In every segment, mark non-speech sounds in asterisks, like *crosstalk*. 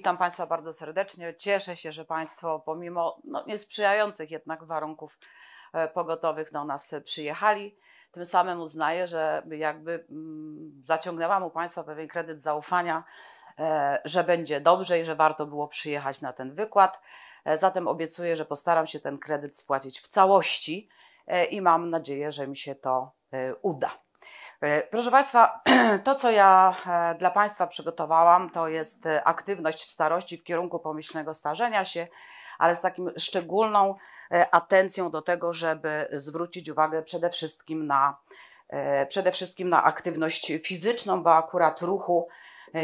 Witam Państwa bardzo serdecznie. Cieszę się, że Państwo pomimo no, niesprzyjających jednak warunków e, pogotowych do nas przyjechali. Tym samym uznaję, że jakby mm, zaciągnęłam u Państwa pewien kredyt zaufania, e, że będzie dobrze i że warto było przyjechać na ten wykład. E, zatem obiecuję, że postaram się ten kredyt spłacić w całości i mam nadzieję, że mi się to uda. E, proszę Państwa, *clears throat* to co ja e, dla Państwa przygotowałam, to jest e, aktywność w starości w kierunku pomyślnego starzenia się, ale z takim szczególną atencją do tego, żeby zwrócić uwagę przede wszystkim na, przede wszystkim na aktywność fizyczną, bo akurat ruchu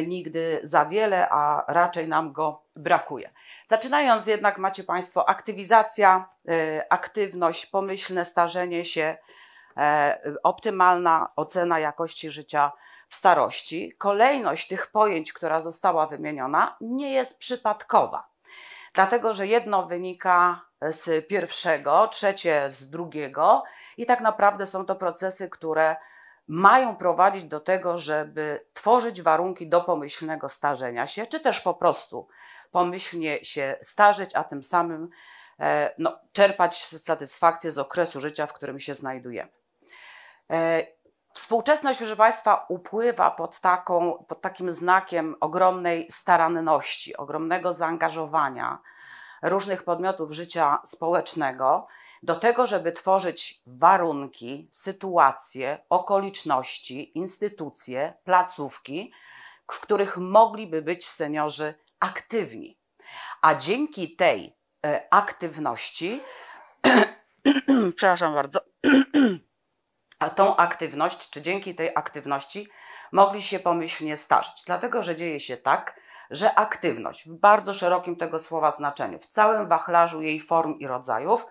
nigdy za wiele, a raczej nam go brakuje. Zaczynając jednak macie Państwo aktywizacja, aktywność, pomyślne starzenie się, optymalna ocena jakości życia w starości. Kolejność tych pojęć, która została wymieniona, nie jest przypadkowa, dlatego że jedno wynika z pierwszego, trzecie z drugiego, i tak naprawdę są to procesy, które mają prowadzić do tego, żeby tworzyć warunki do pomyślnego starzenia się, czy też po prostu pomyślnie się starzeć, a tym samym e, no, czerpać satysfakcję z okresu życia, w którym się znajdujemy. E, współczesność, proszę Państwa, upływa pod, taką, pod takim znakiem ogromnej staranności, ogromnego zaangażowania różnych podmiotów życia społecznego do tego, żeby tworzyć warunki, sytuacje, okoliczności, instytucje, placówki, w których mogliby być seniorzy aktywni. A dzięki tej e, aktywności, *clears throat* przepraszam bardzo, *clears throat* tą aktywność, czy dzięki tej aktywności mogli się pomyślnie starzyć. Dlatego, że dzieje się tak, że aktywność w bardzo szerokim tego słowa znaczeniu, w całym wachlarzu jej form i rodzajów,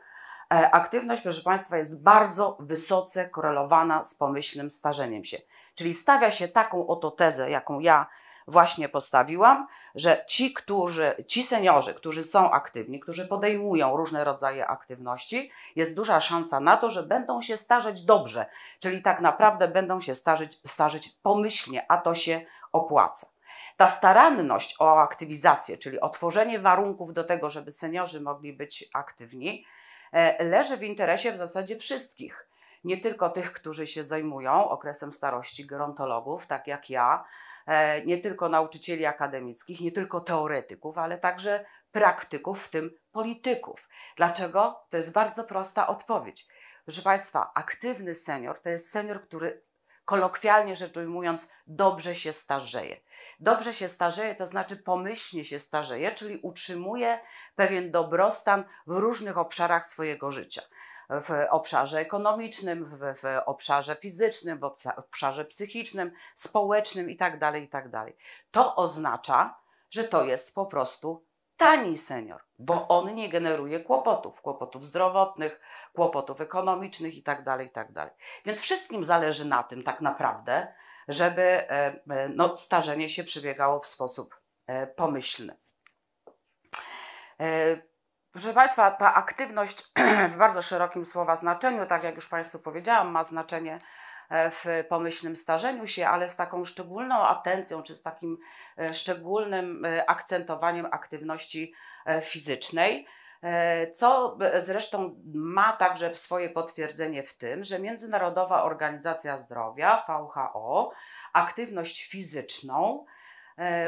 e, aktywność, proszę Państwa, jest bardzo wysoce korelowana z pomyślnym starzeniem się. Czyli stawia się taką oto tezę, jaką ja właśnie postawiłam, że ci, którzy, ci seniorzy, którzy są aktywni, którzy podejmują różne rodzaje aktywności, jest duża szansa na to, że będą się starzeć dobrze, czyli tak naprawdę będą się starzeć, starzeć pomyślnie, a to się opłaca. Ta staranność o aktywizację, czyli o tworzenie warunków do tego, żeby seniorzy mogli być aktywni, e, leży w interesie w zasadzie wszystkich. Nie tylko tych, którzy się zajmują okresem starości, gerontologów, tak jak ja, nie tylko nauczycieli akademickich, nie tylko teoretyków, ale także praktyków, w tym polityków. Dlaczego? To jest bardzo prosta odpowiedź. Proszę Państwa, aktywny senior to jest senior, który kolokwialnie rzecz ujmując, dobrze się starzeje. Dobrze się starzeje, to znaczy pomyślnie się starzeje, czyli utrzymuje pewien dobrostan w różnych obszarach swojego życia w obszarze ekonomicznym, w, w obszarze fizycznym, w obszarze psychicznym, społecznym itd., tak itd. Tak to oznacza, że to jest po prostu tani senior, bo on nie generuje kłopotów, kłopotów zdrowotnych, kłopotów ekonomicznych itd., tak itd. Więc wszystkim zależy na tym tak naprawdę, żeby e, e, no, starzenie się przebiegało w sposób e, pomyślny. Proszę Państwa, ta aktywność *clears throat* w bardzo szerokim słowa znaczeniu, tak jak już Państwu powiedziałam, ma znaczenie e, w pomyślnym starzeniu się, ale z taką szczególną atencją, czy z takim e, szczególnym e, akcentowaniem aktywności fizycznej. Co zresztą ma także swoje potwierdzenie w tym, że Międzynarodowa Organizacja Zdrowia, WHO, aktywność fizyczną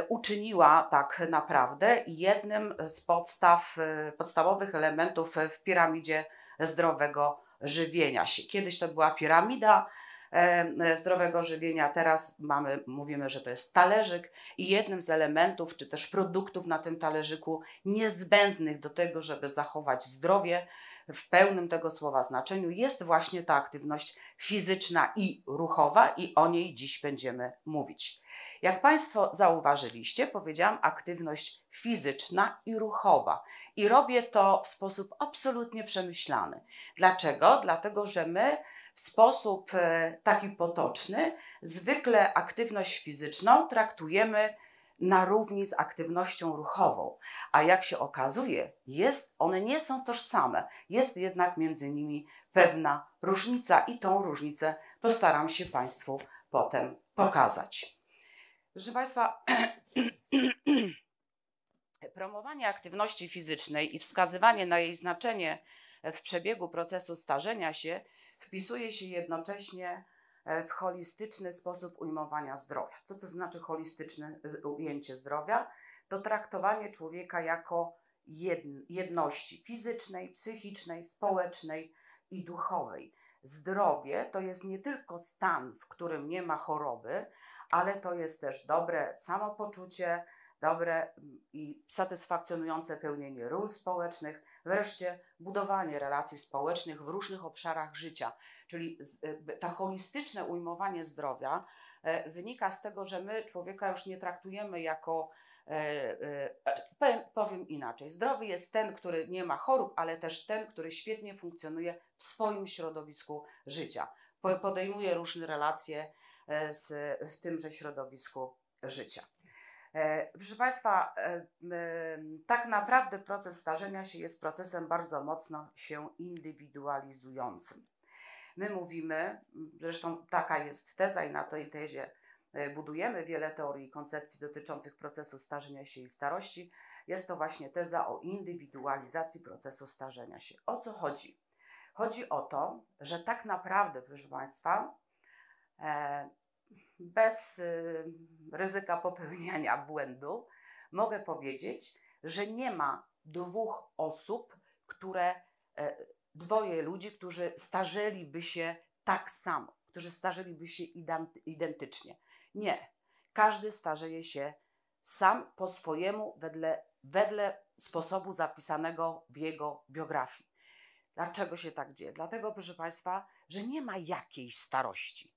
uczyniła tak naprawdę jednym z podstaw, e, podstawowych elementów w piramidzie zdrowego żywienia się. Kiedyś to była piramida e, zdrowego żywienia, teraz mamy, mówimy, że to jest talerzyk i jednym z elementów, czy też produktów na tym talerzyku niezbędnych do tego, żeby zachować zdrowie, w pełnym tego słowa znaczeniu jest właśnie ta aktywność fizyczna i ruchowa i o niej dziś będziemy mówić. Jak Państwo zauważyliście, powiedziałam aktywność fizyczna i ruchowa. I robię to w sposób absolutnie przemyślany. Dlaczego? Dlatego, że my w sposób e, taki potoczny zwykle aktywność fizyczną traktujemy na równi z aktywnością ruchową. A jak się okazuje, jest, one nie są tożsame. Jest jednak między nimi pewna różnica i tą różnicę postaram się Państwu potem pokazać. Proszę Państwa, *clears throat* promowanie aktywności fizycznej i wskazywanie na jej znaczenie w przebiegu procesu starzenia się wpisuje się jednocześnie e, w holistyczny sposób ujmowania zdrowia. Co to znaczy holistyczne ujęcie zdrowia? To traktowanie człowieka jako jedności fizycznej, psychicznej, społecznej i duchowej. Zdrowie to jest nie tylko stan, w którym nie ma choroby, ale to jest też dobre samopoczucie, dobre mm, i satysfakcjonujące pełnienie ról społecznych, wreszcie budowanie relacji społecznych w różnych obszarach życia. Czyli e, to holistyczne ujmowanie zdrowia e, wynika z tego, że my człowieka już nie traktujemy jako e, powiem, powiem inaczej. Zdrowy jest ten, który nie ma chorób, ale też ten, który świetnie funkcjonuje w swoim środowisku życia. Podejmuje różne relacje z, w tymże środowisku życia. E, proszę Państwa, e, tak naprawdę proces starzenia się jest procesem bardzo mocno się indywidualizującym. My mówimy, zresztą taka jest teza i na tej tezie e, budujemy wiele teorii i koncepcji dotyczących procesu starzenia się i starości. Jest to właśnie teza o indywidualizacji procesu starzenia się. O co chodzi? Chodzi o to, że tak naprawdę, proszę Państwa, bez y, ryzyka popełniania błędu, mogę powiedzieć, że nie ma dwóch osób, które, e, dwoje ludzi, którzy starzeliby się tak samo, którzy starzeliby się identycznie. Nie. Każdy starzeje się sam po swojemu, wedle, wedle sposobu zapisanego w jego biografii. Dlaczego się tak dzieje? Dlatego, proszę Państwa, że nie ma jakiejś starości.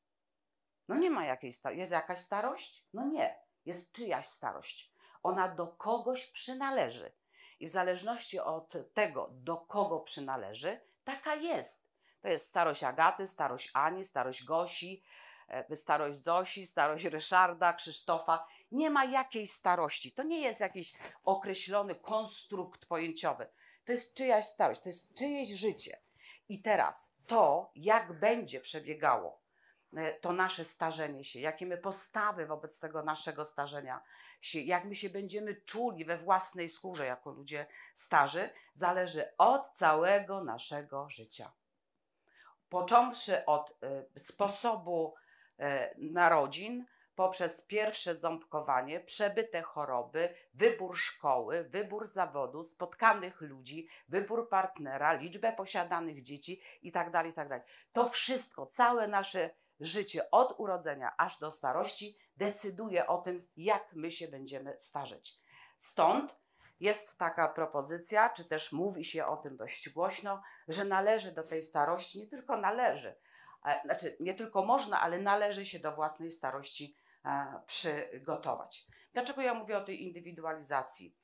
No nie ma jakiejś starości. Jest jakaś starość? No nie. Jest czyjaś starość. Ona do kogoś przynależy. I w zależności od tego, do kogo przynależy, taka jest. To jest starość Agaty, starość Ani, starość Gosi, e, starość Zosi, starość Ryszarda, Krzysztofa. Nie ma jakiejś starości. To nie jest jakiś określony konstrukt pojęciowy. To jest czyjaś starość, to jest czyjeś życie. I teraz to, jak będzie przebiegało to nasze starzenie się, jakie my postawy wobec tego naszego starzenia się, jak my się będziemy czuli we własnej skórze jako ludzie starzy, zależy od całego naszego życia. Począwszy od y, sposobu y, narodzin, poprzez pierwsze ząbkowanie, przebyte choroby, wybór szkoły, wybór zawodu, spotkanych ludzi, wybór partnera, liczbę posiadanych dzieci itd. Tak itd. Tak to wszystko, całe nasze życie od urodzenia aż do starości decyduje o tym, jak my się będziemy starzeć. Stąd jest taka propozycja, czy też mówi się o tym dość głośno, że należy do tej starości, nie tylko należy, e, znaczy nie tylko można, ale należy się do własnej starości e, przygotować. Dlaczego ja mówię o tej indywidualizacji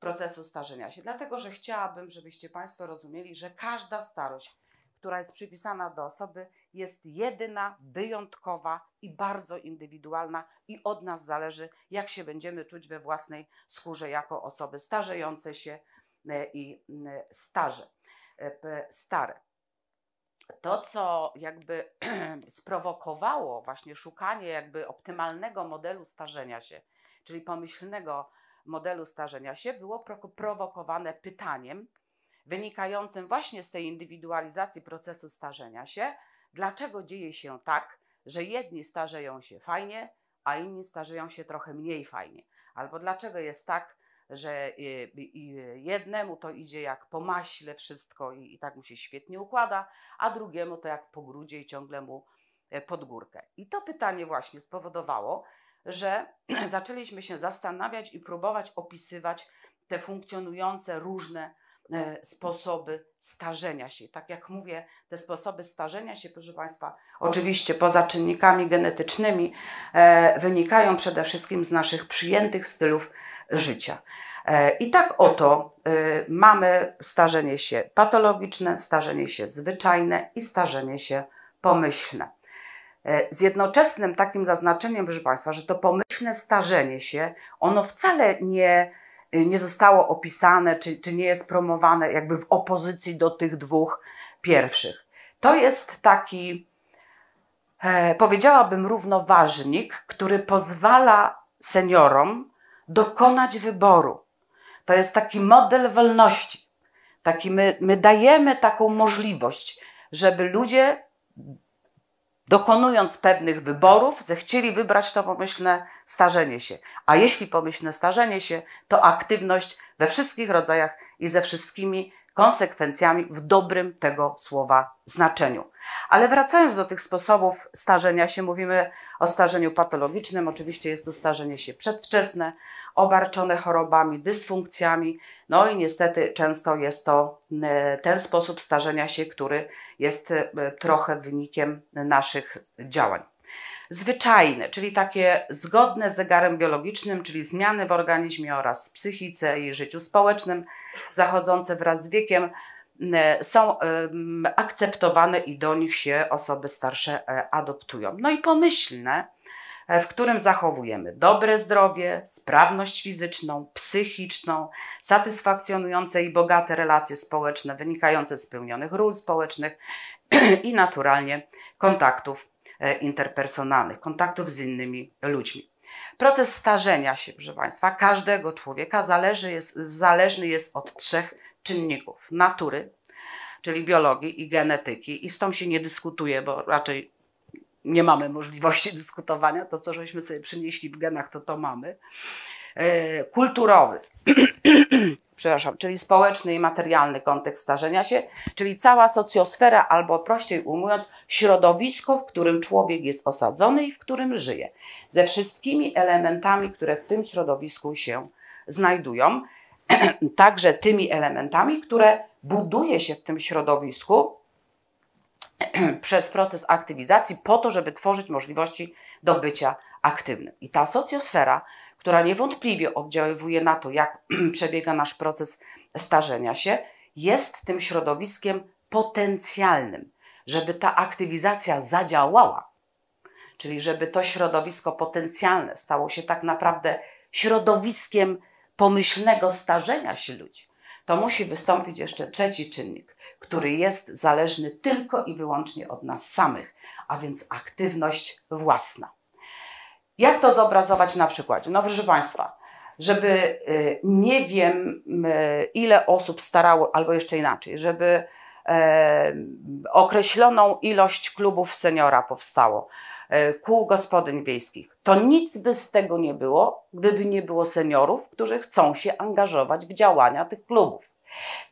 procesu starzenia się? Dlatego, że chciałabym, żebyście Państwo rozumieli, że każda starość która jest przypisana do osoby, jest jedyna, wyjątkowa i bardzo indywidualna, i od nas zależy, jak się będziemy czuć we własnej skórze jako osoby starzejące się e, i starze, stare. To, co jakby *clears throat* sprowokowało właśnie szukanie jakby optymalnego modelu starzenia się, czyli pomyślnego modelu starzenia się, było prowokowane pytaniem, wynikającym właśnie z tej indywidualizacji procesu starzenia się, dlaczego dzieje się tak, że jedni starzeją się fajnie, a inni starzeją się trochę mniej fajnie. Albo dlaczego jest tak, że jednemu to idzie jak po maśle wszystko i, tak mu się świetnie układa, a drugiemu to jak po grudzie i ciągle mu e, pod górkę. I to pytanie właśnie spowodowało, że *clears throat* zaczęliśmy się zastanawiać i próbować opisywać te funkcjonujące różne sposoby starzenia się. Tak jak mówię, te sposoby starzenia się, proszę Państwa, oczywiście poza czynnikami genetycznymi, e, wynikają przede wszystkim z naszych przyjętych stylów życia. E, I tak oto mamy starzenie się patologiczne, starzenie się zwyczajne i starzenie się pomyślne. Z jednoczesnym takim zaznaczeniem, proszę Państwa, że to pomyślne starzenie się, ono wcale nie nie zostało opisane, czy, czy nie jest promowane jakby w opozycji do tych dwóch pierwszych. To jest taki, e, powiedziałabym, równoważnik, który pozwala seniorom dokonać wyboru. to jest taki model wolności. Taki my, my dajemy taką możliwość, żeby ludzie dokonując pewnych wyborów, zechcieli wybrać to pomyślne starzenie się. A jeśli pomyślne starzenie się, to aktywność we wszystkich rodzajach i ze wszystkimi konsekwencjami w dobrym tego słowa znaczeniu. Ale wracając do tych sposobów starzenia się, mówimy o starzeniu patologicznym. Oczywiście jest to starzenie się przedwczesne, obarczone chorobami, dysfunkcjami. No i niestety często jest to e, ten sposób starzenia się, który jest e, trochę wynikiem naszych działań. Zwyczajne, czyli takie zgodne z zegarem biologicznym, czyli zmiany w organizmie oraz psychice i życiu społecznym, zachodzące wraz z wiekiem, e, są akceptowane i do nich się osoby starsze adoptują. No i pomyślne, E, w którym zachowujemy dobre zdrowie, sprawność fizyczną, psychiczną, satysfakcjonujące i bogate relacje społeczne wynikające z spełnionych ról społecznych *clears throat* i naturalnie kontaktów e, interpersonalnych, kontaktów z innymi ludźmi. Proces starzenia się, proszę Państwa, każdego człowieka zależy jest, zależny jest od trzech czynników: natury, czyli biologii i genetyki, i z tą się nie dyskutuje, bo raczej nie mamy możliwości dyskutowania. To, co żeśmy sobie przynieśli w genach, to to mamy. E, kulturowy, *clears throat* przepraszam, czyli społeczny i materialny kontekst starzenia się, czyli cała socjosfera, albo prościej ujmując, środowisko, w którym człowiek jest osadzony i w którym żyje, ze wszystkimi elementami, które w tym środowisku się znajdują, *clears throat* także tymi elementami, które buduje się w tym środowisku *clears throat* przez proces aktywizacji po to, żeby tworzyć możliwości do bycia aktywnym. I ta socjosfera, która niewątpliwie oddziaływuje na to, jak *clears throat* przebiega nasz proces starzenia się, jest tym środowiskiem potencjalnym, żeby ta aktywizacja zadziałała, czyli żeby to środowisko potencjalne stało się tak naprawdę środowiskiem pomyślnego starzenia się ludzi, to musi wystąpić jeszcze trzeci czynnik, który jest zależny tylko i wyłącznie od nas samych, a więc aktywność własna. Jak to zobrazować na przykładzie? No proszę Państwa, żeby y, nie wiem y, ile osób starało, albo jeszcze inaczej, żeby e, określoną ilość klubów seniora powstało, e, kół gospodyń wiejskich. To nic by z tego nie było, gdyby nie było seniorów, którzy chcą się angażować w działania tych klubów.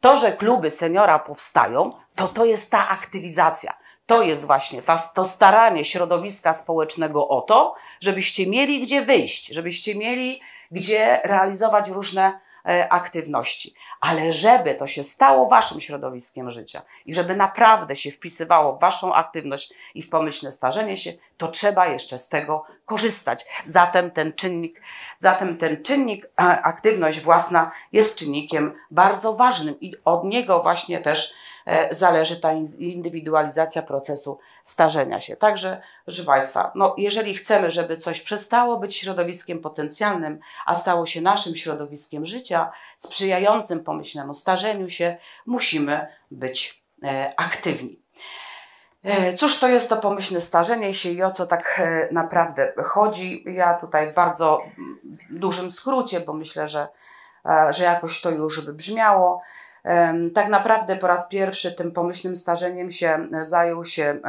To, że kluby seniora powstają, to to jest ta aktywizacja. To jest właśnie ta, to staranie środowiska społecznego o to, żebyście mieli gdzie wyjść, żebyście mieli gdzie realizować różne e, aktywności. Ale żeby to się stało waszym środowiskiem życia i żeby naprawdę się wpisywało w waszą aktywność i w pomyślne starzenie się, to trzeba jeszcze z tego korzystać. Zatem ten czynnik, zatem ten czynnik, e, aktywność własna jest czynnikiem bardzo ważnym i od niego właśnie też zależy ta indywidualizacja procesu starzenia się. Także, proszę Państwa, no jeżeli chcemy, żeby coś przestało być środowiskiem potencjalnym, a stało się naszym środowiskiem życia, sprzyjającym pomyślnemu starzeniu się, musimy być e, aktywni. E, cóż to jest to pomyślne starzenie się i o co tak e, naprawdę chodzi? Ja tutaj w bardzo dużym skrócie, bo myślę, że, e, że jakoś to już wybrzmiało. Tak naprawdę po raz pierwszy tym pomyślnym starzeniem się zajął się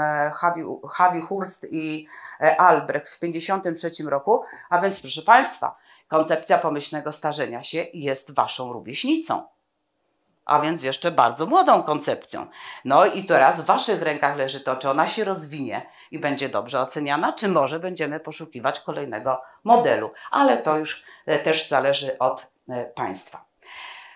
Javi Hurst i Albrecht w 1953 roku, a więc proszę Państwa, koncepcja pomyślnego starzenia się jest Waszą rówieśnicą a więc jeszcze bardzo młodą koncepcją. No i teraz w Waszych rękach leży to, czy ona się rozwinie i będzie dobrze oceniana, czy może będziemy poszukiwać kolejnego modelu, ale to już e, też zależy od e, Państwa.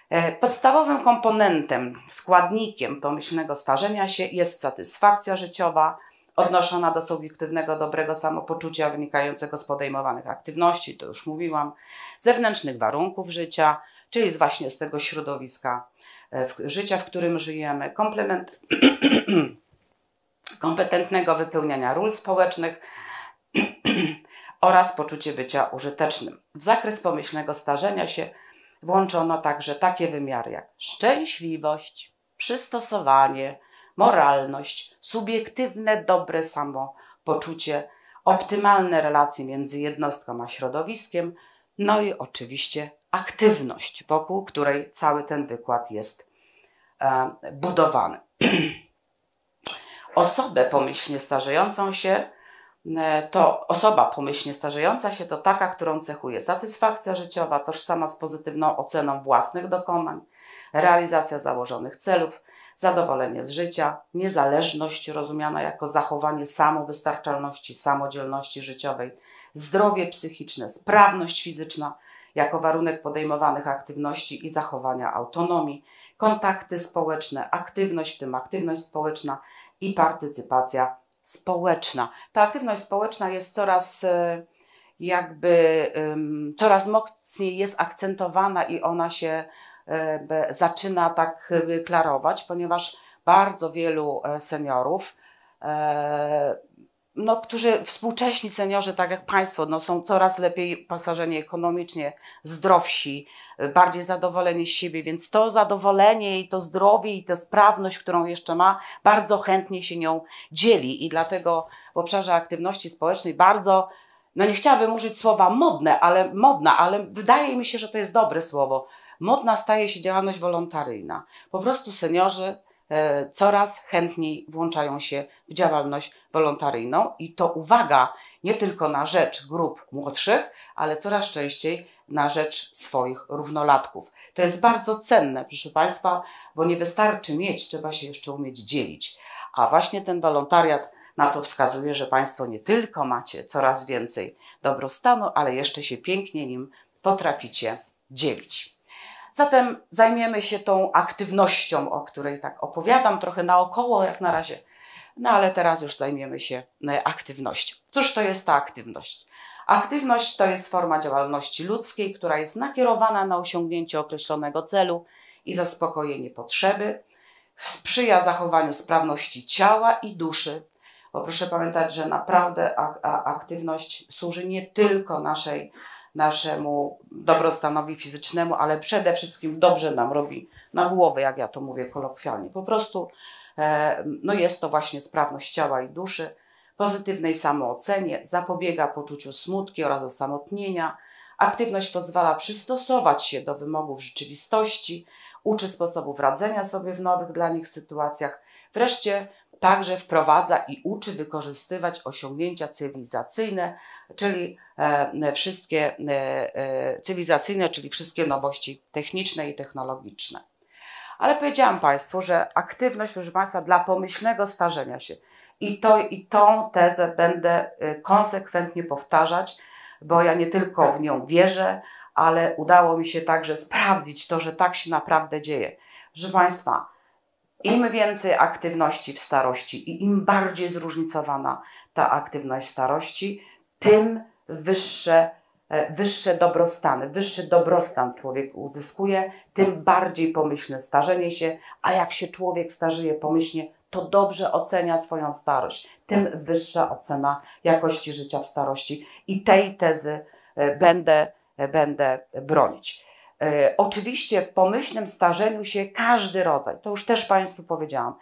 E, podstawowym komponentem, składnikiem pomyślnego starzenia się jest satysfakcja życiowa, odnoszona do subiektywnego dobrego samopoczucia wynikającego z podejmowanych aktywności, to już mówiłam, zewnętrznych warunków życia, czyli właśnie z tego środowiska E, w, życia, w którym żyjemy, komplement, *clears throat* kompetentnego wypełniania ról społecznych *clears throat* oraz poczucie bycia użytecznym. W zakres pomyślnego starzenia się włączono także takie wymiary jak szczęśliwość, przystosowanie, moralność, subiektywne dobre samopoczucie, optymalne relacje między jednostką a środowiskiem, no i oczywiście aktywność, wokół której cały ten wykład jest e, budowany. *clears throat* Osobę pomyślnie starzejącą się to osoba pomyślnie starzejąca się to taka, którą cechuje satysfakcja życiowa, tożsama z pozytywną oceną własnych dokonań, realizacja założonych celów, zadowolenie z życia, niezależność rozumiana jako zachowanie samowystarczalności, samodzielności życiowej, zdrowie psychiczne, sprawność fizyczna jako warunek podejmowanych aktywności i zachowania autonomii, kontakty społeczne, aktywność, w tym aktywność społeczna i partycypacja społeczna. Ta aktywność społeczna jest coraz e, jakby coraz mocniej jest akcentowana i ona się E, zaczyna tak klarować, ponieważ bardzo wielu e, seniorów, no, którzy współcześni seniorzy, tak jak Państwo, no, są coraz lepiej pasażeni ekonomicznie, zdrowsi, bardziej zadowoleni z siebie, więc to zadowolenie i to zdrowie i tę sprawność, którą jeszcze ma, bardzo chętnie się nią dzieli i dlatego w obszarze aktywności społecznej bardzo no nie chciałabym użyć słowa modne, ale modna, ale wydaje mi się, że to jest dobre słowo modna staje się działalność wolontaryjna. Po prostu seniorzy coraz chętniej włączają się w działalność wolontaryjną i to uwaga nie tylko na rzecz grup młodszych, ale coraz częściej na rzecz swoich równolatków. To jest bardzo cenne, proszę Państwa, bo nie wystarczy mieć, trzeba się jeszcze umieć dzielić. A właśnie ten wolontariat na to wskazuje, że Państwo nie tylko macie coraz więcej dobrostanu, ale jeszcze się pięknie nim potraficie dzielić. Zatem zajmiemy się tą aktywnością, o której tak opowiadam trochę naokoło jak na razie. No ale teraz już zajmiemy się e, aktywnością. Cóż to jest ta aktywność? Aktywność to jest forma działalności ludzkiej, która jest nakierowana na osiągnięcie określonego celu i zaspokojenie potrzeby. Sprzyja zachowaniu sprawności ciała i duszy. Bo proszę pamiętać, że naprawdę aktywność służy nie tylko naszej naszemu dobrostanowi fizycznemu, ale przede wszystkim dobrze nam robi na głowę, jak ja to mówię kolokwialnie. Po prostu e, no jest to właśnie sprawność ciała i duszy, pozytywnej samoocenie, zapobiega poczuciu smutki oraz osamotnienia. Aktywność pozwala przystosować się do wymogów rzeczywistości, uczy sposobów radzenia sobie w nowych dla nich sytuacjach. Wreszcie także wprowadza i uczy wykorzystywać osiągnięcia cywilizacyjne, czyli e, wszystkie e, e, cywilizacyjne, czyli wszystkie nowości techniczne i technologiczne. Ale powiedziałam Państwu, że aktywność, proszę Państwa, dla pomyślnego starzenia się. I, to, I tą tezę będę konsekwentnie powtarzać, bo ja nie tylko w nią wierzę, ale udało mi się także sprawdzić to, że tak się naprawdę dzieje. Proszę Państwa, im więcej aktywności w starości i im bardziej zróżnicowana ta aktywność starości, tym wyższe, e, wyższe dobrostany, wyższy dobrostan człowiek uzyskuje, tym bardziej pomyślne starzenie się, a jak się człowiek starzeje pomyślnie, to dobrze ocenia swoją starość, tym wyższa ocena jakości życia w starości. I tej tezy e, będę, e, będę bronić. E, oczywiście w pomyślnym starzeniu się każdy rodzaj, to już też Państwu powiedziałam,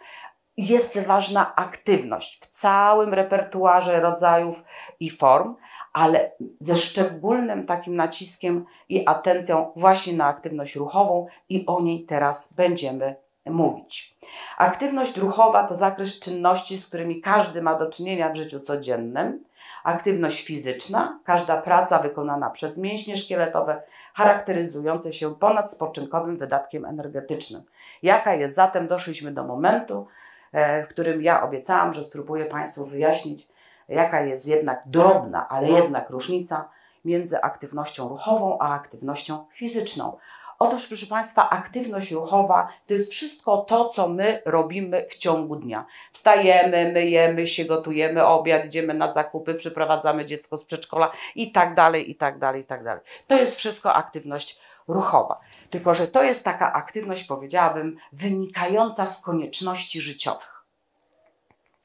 jest ważna aktywność w całym repertuarze rodzajów i form, ale ze szczególnym takim naciskiem i atencją właśnie na aktywność ruchową i o niej teraz będziemy mówić. Aktywność ruchowa to zakres czynności, z którymi każdy ma do czynienia w życiu codziennym. Aktywność fizyczna, każda praca wykonana przez mięśnie szkieletowe charakteryzujące się ponadspoczynkowym wydatkiem energetycznym. Jaka jest zatem, doszliśmy do momentu, e, w którym ja obiecałam, że spróbuję Państwu wyjaśnić, jaka jest jednak drobna, ale jednak różnica między aktywnością ruchową a aktywnością fizyczną. Otóż, proszę Państwa, aktywność ruchowa to jest wszystko to, co my robimy w ciągu dnia. Wstajemy, myjemy się, gotujemy obiad, idziemy na zakupy, przyprowadzamy dziecko z przedszkola i tak dalej, i tak dalej, i tak dalej. To jest wszystko aktywność ruchowa. Tylko, że to jest taka aktywność, powiedziałabym, wynikająca z konieczności życiowych.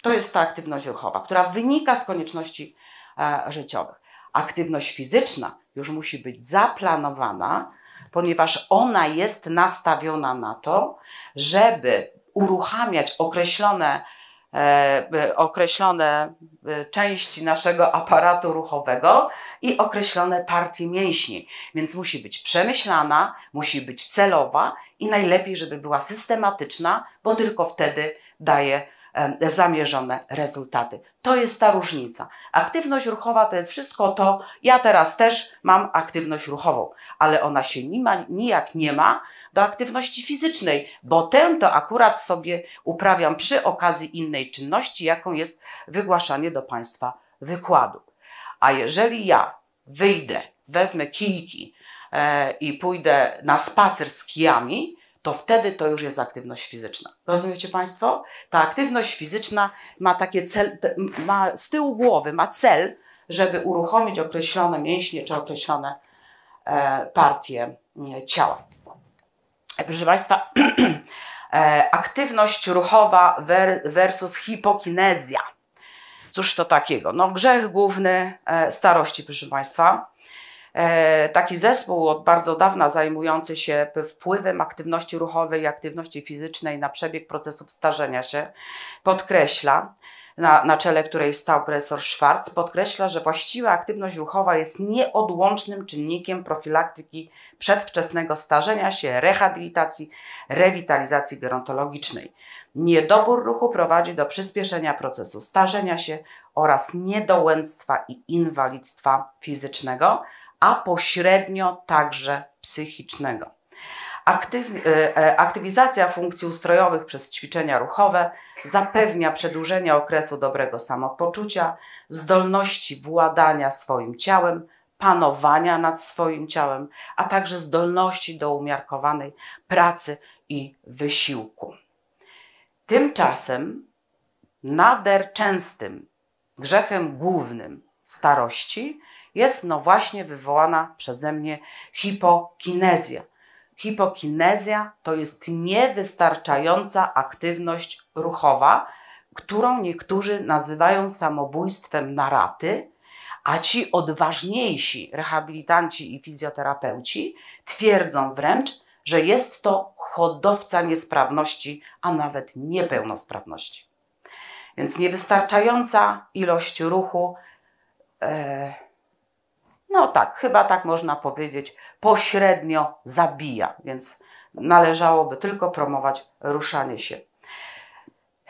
To jest ta aktywność ruchowa, która wynika z konieczności e, życiowych. Aktywność fizyczna już musi być zaplanowana, ponieważ ona jest nastawiona na to, żeby uruchamiać określone e, określone e, części naszego aparatu ruchowego i określone partie mięśni. Więc musi być przemyślana, musi być celowa i najlepiej, żeby była systematyczna, bo tylko wtedy daje zamierzone rezultaty. To jest ta różnica. Aktywność ruchowa to jest wszystko to, ja teraz też mam aktywność ruchową, ale ona się nijak nie ma do aktywności fizycznej, bo tę to akurat sobie uprawiam przy okazji innej czynności, jaką jest wygłaszanie do Państwa wykładu. A jeżeli ja wyjdę, wezmę kijki e, i pójdę na spacer z kijami, to wtedy to już jest aktywność fizyczna. Rozumiecie Państwo? Ta aktywność fizyczna ma takie cel, ma z tyłu głowy, ma cel, żeby uruchomić określone mięśnie czy określone e, partie e, ciała. Proszę Państwa, *clears throat* e, aktywność ruchowa versus hipokinezja. Cóż to takiego? No, grzech główny e, starości, proszę Państwa. E, taki zespół od bardzo dawna zajmujący się wpływem aktywności ruchowej i aktywności fizycznej na przebieg procesów starzenia się podkreśla, na, na czele której stał profesor Schwarz, podkreśla, że właściwa aktywność ruchowa jest nieodłącznym czynnikiem profilaktyki przedwczesnego starzenia się, rehabilitacji, rewitalizacji gerontologicznej. Niedobór ruchu prowadzi do przyspieszenia procesu starzenia się oraz niedołęctwa i inwalidztwa fizycznego, a pośrednio także psychicznego. Aktyw, e, e, aktywizacja funkcji ustrojowych przez ćwiczenia ruchowe zapewnia przedłużenie okresu dobrego samopoczucia, zdolności władania swoim ciałem, panowania nad swoim ciałem, a także zdolności do umiarkowanej pracy i wysiłku. Tymczasem nader częstym grzechem głównym starości jest no właśnie wywołana przeze mnie hipokinezja. Hipokinezja to jest niewystarczająca aktywność ruchowa, którą niektórzy nazywają samobójstwem na raty, a ci odważniejsi rehabilitanci i fizjoterapeuci twierdzą wręcz, że jest to hodowca niesprawności, a nawet niepełnosprawności. Więc niewystarczająca ilość ruchu. No tak, chyba tak można powiedzieć, pośrednio zabija, więc należałoby tylko promować ruszanie się.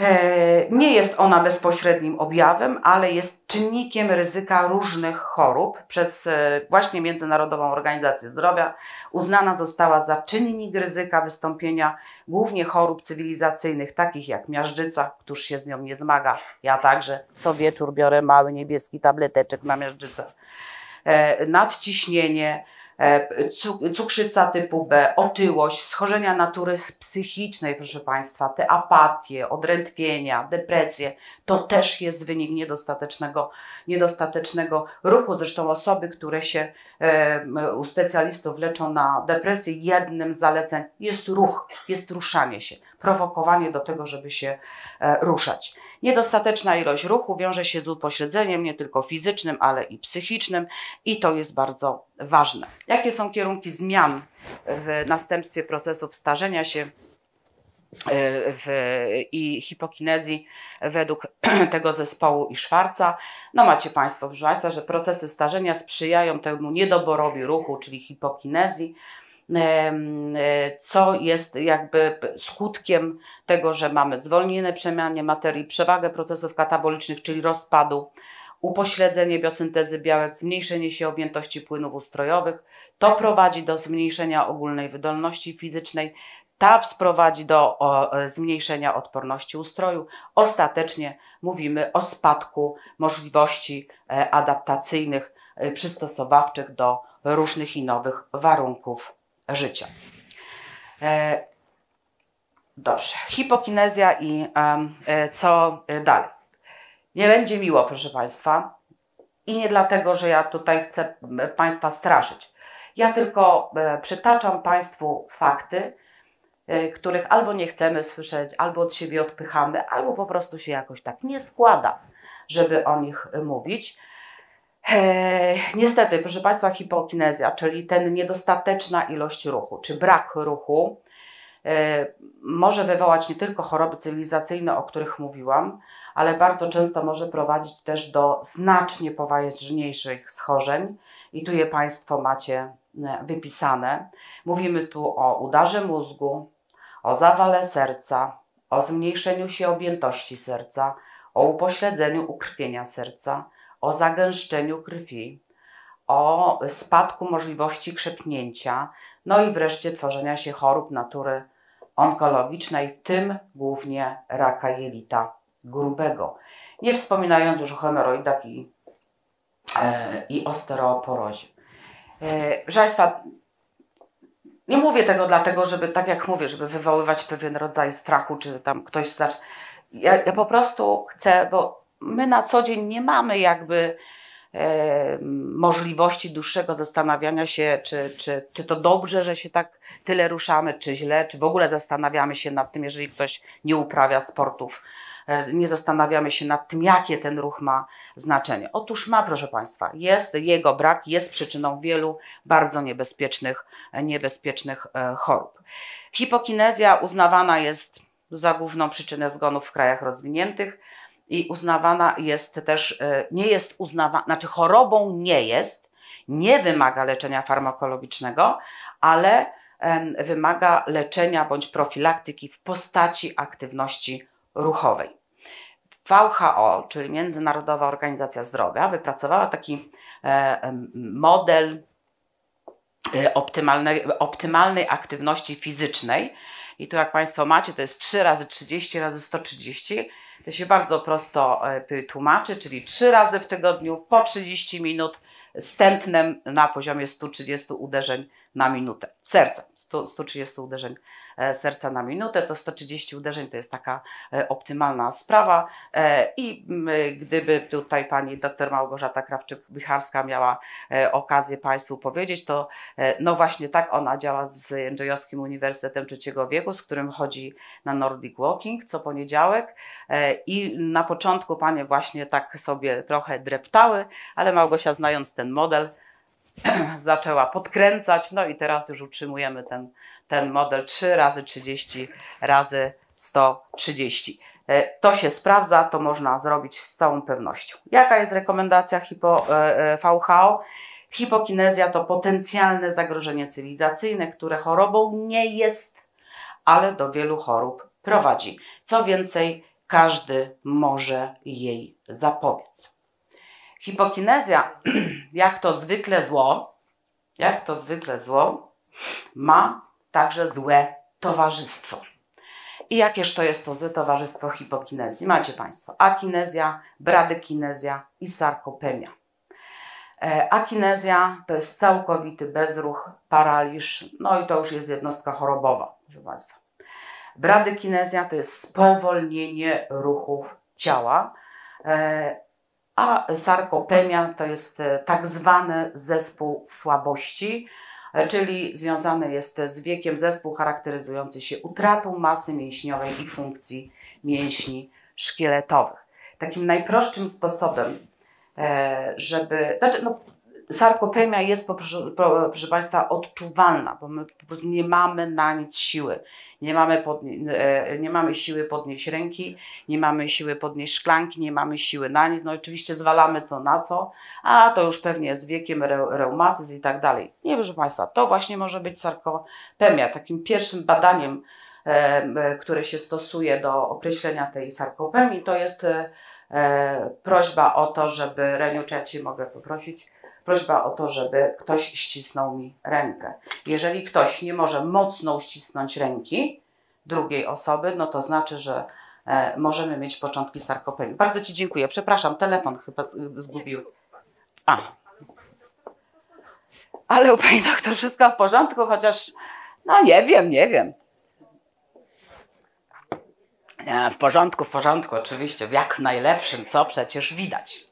E, nie jest ona bezpośrednim objawem, ale jest czynnikiem ryzyka różnych chorób. Przez e, właśnie Międzynarodową Organizację Zdrowia uznana została za czynnik ryzyka wystąpienia głównie chorób cywilizacyjnych, takich jak miażdżyca, któż się z nią nie zmaga. Ja także co wieczór biorę mały niebieski tableteczek na miażdżycę nadciśnienie, e, cukrzyca typu B, otyłość, schorzenia natury psychicznej, proszę Państwa, te apatie, odrętwienia, depresje, to też jest wynik niedostatecznego, niedostatecznego ruchu. Zresztą osoby, które się e, u specjalistów leczą na depresję, jednym z zaleceń jest ruch, jest ruszanie się, prowokowanie do tego, żeby się ruszać. Niedostateczna ilość ruchu wiąże się z upośledzeniem nie tylko fizycznym, ale i psychicznym i to jest bardzo ważne. Jakie są kierunki zmian w następstwie procesów starzenia się? E, w, i hipokinezji według *clears throat* tego zespołu i Szwarca. No macie Państwo, proszę Państwa, że procesy starzenia sprzyjają temu niedoborowi ruchu, czyli hipokinezji, co jest jakby skutkiem tego, że mamy zwolnienie przemianie materii, przewagę procesów katabolicznych, czyli rozpadu, upośledzenie biosyntezy białek, zmniejszenie się objętości płynów ustrojowych. To prowadzi do zmniejszenia ogólnej wydolności fizycznej, TAPS prowadzi do o, e, zmniejszenia odporności ustroju. Ostatecznie mówimy o spadku możliwości e, adaptacyjnych, przystosowawczych do różnych i nowych warunków życia. E, dobrze, hipokinezja i e, co dalej. Nie będzie miło, proszę Państwa, i nie dlatego, że ja tutaj chcę Państwa straszyć. Ja tylko e, przytaczam Państwu fakty, których albo nie chcemy słyszeć, albo od siebie odpychamy, albo po prostu się jakoś tak nie składa, żeby o nich mówić. E, niestety, proszę Państwa, hipokinezja, czyli ten niedostateczna ilość ruchu, czy brak ruchu, może wywołać nie tylko choroby cywilizacyjne, o których mówiłam, ale bardzo często może prowadzić też do znacznie poważniejszych schorzeń. I tu je Państwo macie wypisane. Mówimy tu o udarze mózgu, o zawale serca, o zmniejszeniu się objętości serca, o upośledzeniu ukrwienia serca, o zagęszczeniu krwi, o spadku możliwości krzepnięcia, no i wreszcie tworzenia się chorób natury onkologicznej, w tym głównie raka jelita grubego. Nie wspominając już o hemoroidach i, e, i osteoporozie. E, proszę Państwa, nie mówię tego dlatego, żeby, tak jak mówię, żeby wywoływać pewien rodzaj strachu, czy tam ktoś znaczy. Ja, ja po prostu chcę, bo my na co dzień nie mamy jakby e, możliwości dłuższego zastanawiania się, czy, czy, czy to dobrze, że się tak tyle ruszamy, czy źle, czy w ogóle zastanawiamy się nad tym, jeżeli ktoś nie uprawia sportów E, nie zastanawiamy się nad tym, jakie ten ruch ma znaczenie. Otóż ma, proszę Państwa, jest jego brak, jest przyczyną wielu bardzo niebezpiecznych, niebezpiecznych e, chorób. Hipokinezja uznawana jest za główną przyczynę zgonów w krajach rozwiniętych i uznawana jest też, e, nie jest uznawana, znaczy chorobą nie jest, nie wymaga leczenia farmakologicznego, ale wymaga leczenia bądź profilaktyki w postaci aktywności ruchowej. WHO, czyli Międzynarodowa Organizacja Zdrowia, wypracowała taki e, model e, optymalnej, optymalnej aktywności fizycznej. I tu jak Państwo macie, to jest 3 razy 30 razy 130. To się bardzo prosto e, tłumaczy, czyli 3 razy w tygodniu po 30 minut z tętnem na poziomie 130 uderzeń na minutę. Serce 100, 130 uderzeń serca na minutę, to 130 uderzeń to jest taka e, optymalna sprawa. E, i gdyby tutaj pani dr Małgorzata Krawczyk-Bicharska miała okazję Państwu powiedzieć, to no właśnie tak ona działa z Jędrzejowskim Uniwersytetem Trzeciego Wieku, z którym chodzi na Nordic Walking co poniedziałek. I na początku panie właśnie tak sobie trochę dreptały, ale Małgosia znając ten model *clears throat* zaczęła podkręcać, no i teraz już utrzymujemy ten ten model 3 razy 30 razy 130. E, to się sprawdza, to można zrobić z całą pewnością. Jaka jest rekomendacja hipo, e, e, VHO? Hipokinezja to potencjalne zagrożenie cywilizacyjne, które chorobą nie jest, ale do wielu chorób prowadzi. Co więcej, każdy może jej zapobiec. Hipokinezja, *clears throat* jak to zwykle zło, jak to zwykle zło, ma także złe towarzystwo. I jakież to jest to złe towarzystwo hipokinezji? Macie Państwo akinezja, bradykinezja i sarkopemia. E, akinezja to jest całkowity bezruch, paraliż, no i to już jest jednostka chorobowa, proszę Państwa. Bradykinezja to jest spowolnienie ruchów ciała, e, a sarkopemia to jest e, tak zwany zespół słabości, czyli związany jest z wiekiem zespół charakteryzujący się utratą masy mięśniowej i funkcji mięśni szkieletowych. Takim najprostszym sposobem, e, żeby. Znaczy, no, sarkopemia jest, proszę Państwa, odczuwalna, bo my po prostu nie mamy na nic siły. Nie mamy, e, nie mamy siły podnieść ręki, nie mamy siły podnieść szklanki, nie mamy siły na nic. No oczywiście zwalamy co na co, a to już pewnie z wiekiem re, reumatyzm i tak dalej. Nie, proszę Państwa, to właśnie może być sarkopemia. Takim pierwszym badaniem, e, które się stosuje do określenia tej sarkopemii, to jest e, prośba o to, żeby, Reniu, czy ja Cię mogę poprosić, prośba o to, żeby ktoś ścisnął mi rękę. Jeżeli ktoś nie może mocno uścisnąć ręki drugiej osoby, no to znaczy, że e, możemy mieć początki sarkopeni. Bardzo Ci dziękuję. Przepraszam, telefon chyba zgubił. A. Ale u Pani doktor wszystko w porządku, chociaż no nie wiem, nie wiem. w porządku, w porządku, oczywiście, w jak najlepszym, co przecież widać.